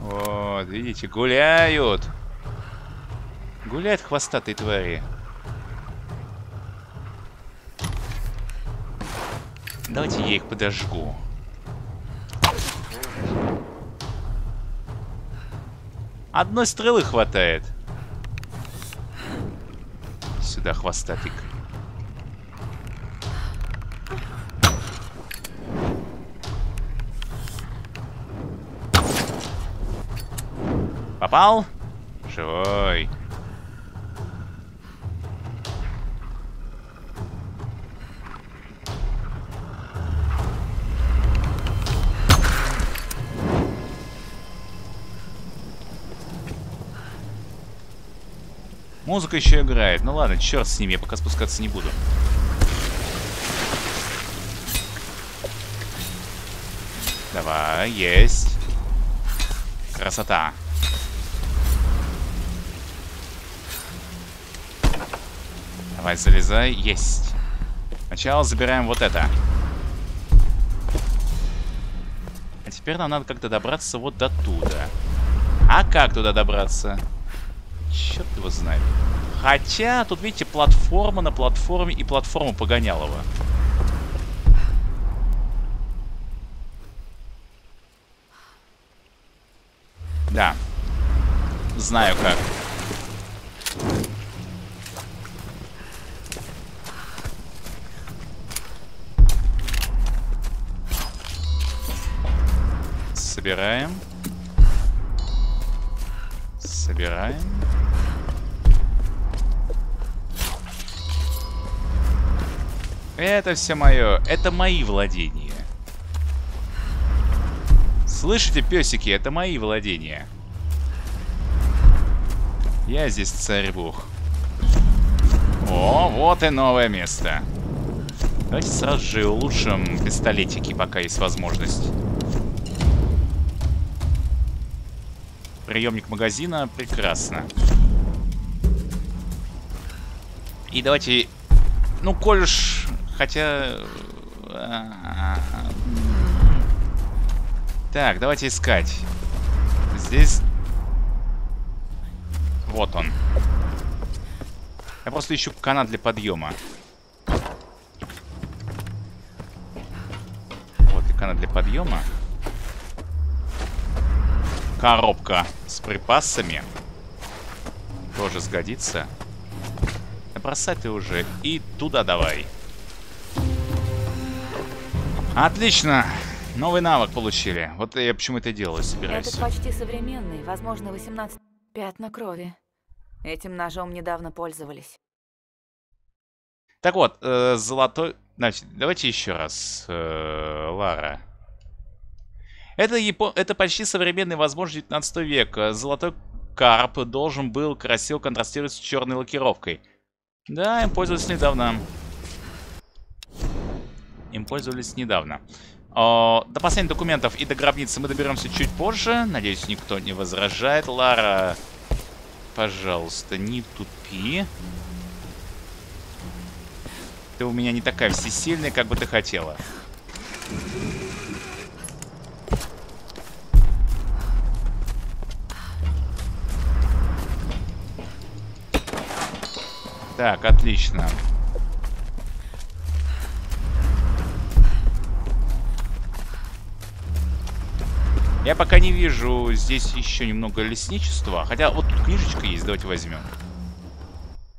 Вот, видите, гуляют. Гуляют хвостатые твари. Давайте я их подожгу. Одной стрелы хватает. Сюда, хвостатик. Попал? Живой. Музыка еще играет. Ну ладно, черт с ними, я пока спускаться не буду. Давай, есть. Красота. Давай, залезай. Есть. Сначала забираем вот это. А теперь нам надо как-то добраться вот до туда. А как туда добраться? Черт его знает. Хотя, тут, видите, платформа на платформе и платформа Погонялова. Да. Знаю как. Собираем. Собираем. Это все мое. Это мои владения. Слышите, песики, это мои владения. Я здесь царь-бог. О, вот и новое место. Давайте сразу же улучшим пистолетики, пока есть возможность. Приемник магазина. Прекрасно. И давайте... Ну, коль. Хотя... Так, давайте искать. Здесь... Вот он. Я просто ищу канат для подъема. Вот и канат для подъема. Коробка с припасами. Тоже сгодится. Бросай ты уже. И туда давай. Отлично. Новый навык получили. Вот я почему это делаю, собираюсь. Этот почти современный, возможно, 18 пятна крови. Этим ножом недавно пользовались. Так вот, э, золотой... Значит, давайте еще раз. Э, Лара. Это, япон... это почти современный, возможно, 19 века. Золотой карп должен был красиво контрастировать с черной лакировкой. Да, им пользовались недавно. Им пользовались недавно. О, до последних документов и до гробницы мы доберемся чуть позже. Надеюсь, никто не возражает. Лара, пожалуйста, не тупи. Ты у меня не такая всесильная, как бы ты хотела. Так, отлично. Я пока не вижу здесь еще немного лесничества. Хотя вот тут книжечка есть, давайте возьмем.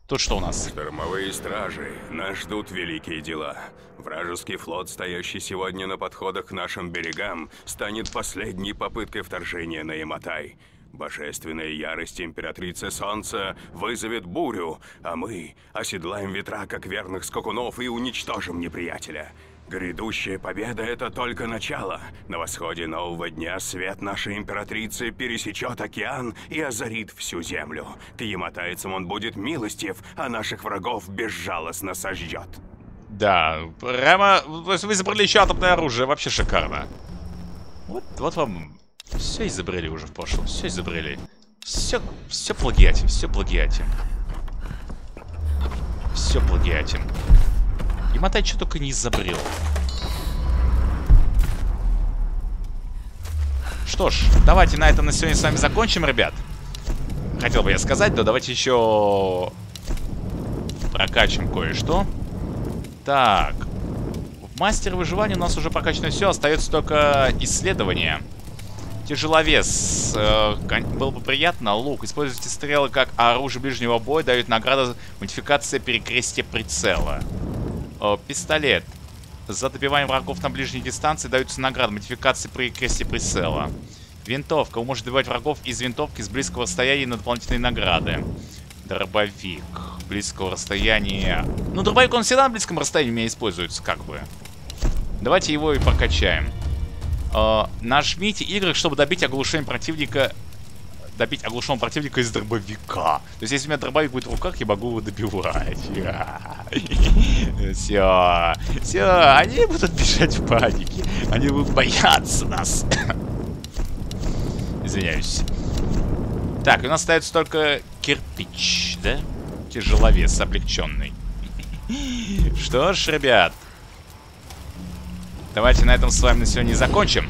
Тут что у нас? Штормовые стражи. Нас ждут великие дела. Вражеский флот, стоящий сегодня на подходах к нашим берегам, станет последней попыткой вторжения на Яматай. Божественная ярость императрицы Солнца вызовет бурю, а мы оседлаем ветра, как верных скакунов, и уничтожим неприятеля. Грядущая победа — это только начало. На восходе нового дня свет нашей императрицы пересечет океан и озарит всю землю. К яматайцам он будет милостив, а наших врагов безжалостно сожжет. Да, прямо... Вы изобрели еще атомное оружие, вообще шикарно. Вот, вот вам... Все изобрели уже в прошлом, все изобрели. Все, все плагиатим, все плагиатим. Все плагиатим. Яматай что только не изобрел. Что ж, давайте на этом на сегодня с вами закончим, ребят. Хотел бы я сказать, но давайте еще прокачим кое-что. Так. В мастере выживания у нас уже прокачано все, остается только исследование. Тяжеловес. Э, было бы приятно. Лук. Используйте стрелы как оружие ближнего боя. Дают награда модификация перекрестия прицела. Э, пистолет. За добивание врагов на ближней дистанции даются награды модификации при кресте прицела. Винтовка. Вы можете добивать врагов из винтовки с близкого расстояния на дополнительные награды. Дробовик. Близкого расстояния. Ну, дробовик он всегда на близком расстоянии у меня используется, как бы. Давайте его и прокачаем. Э, нажмите Y, чтобы добить оглушение противника добить оглушенного противника из дробовика. То есть, если у меня дробовик будет в руках, я могу его добивать. Все. Все. Они будут бежать в панике. Они будут бояться нас. Извиняюсь. Так, у нас остается только кирпич, да? Тяжеловес облегченный. Что ж, ребят, давайте на этом с вами на сегодня закончим.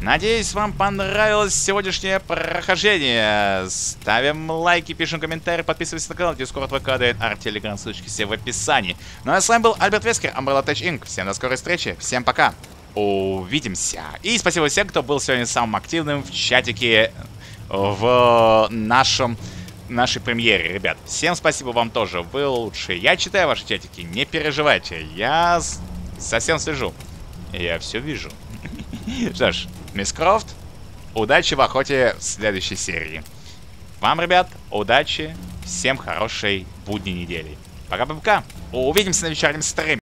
Надеюсь, вам понравилось сегодняшнее прохождение. Ставим лайки, пишем комментарии, подписывайтесь на канал, Дискорд, ВК, ДНР, Телеграм, ссылочки все в описании. Ну а с вами был Альберт Вескер, Umbrella Touch Inc. Всем до скорой встречи, всем пока, увидимся. И спасибо всем, кто был сегодня самым активным в чатике в нашем нашей премьере, ребят. Всем спасибо вам тоже, вы лучшие. Я читаю ваши чатики, не переживайте, я совсем слежу. Я все вижу. Что ж, Мисс Крофт, удачи в охоте в следующей серии. Вам, ребят, удачи, всем хорошей будней недели. Пока-пока, увидимся на вечернем стриме.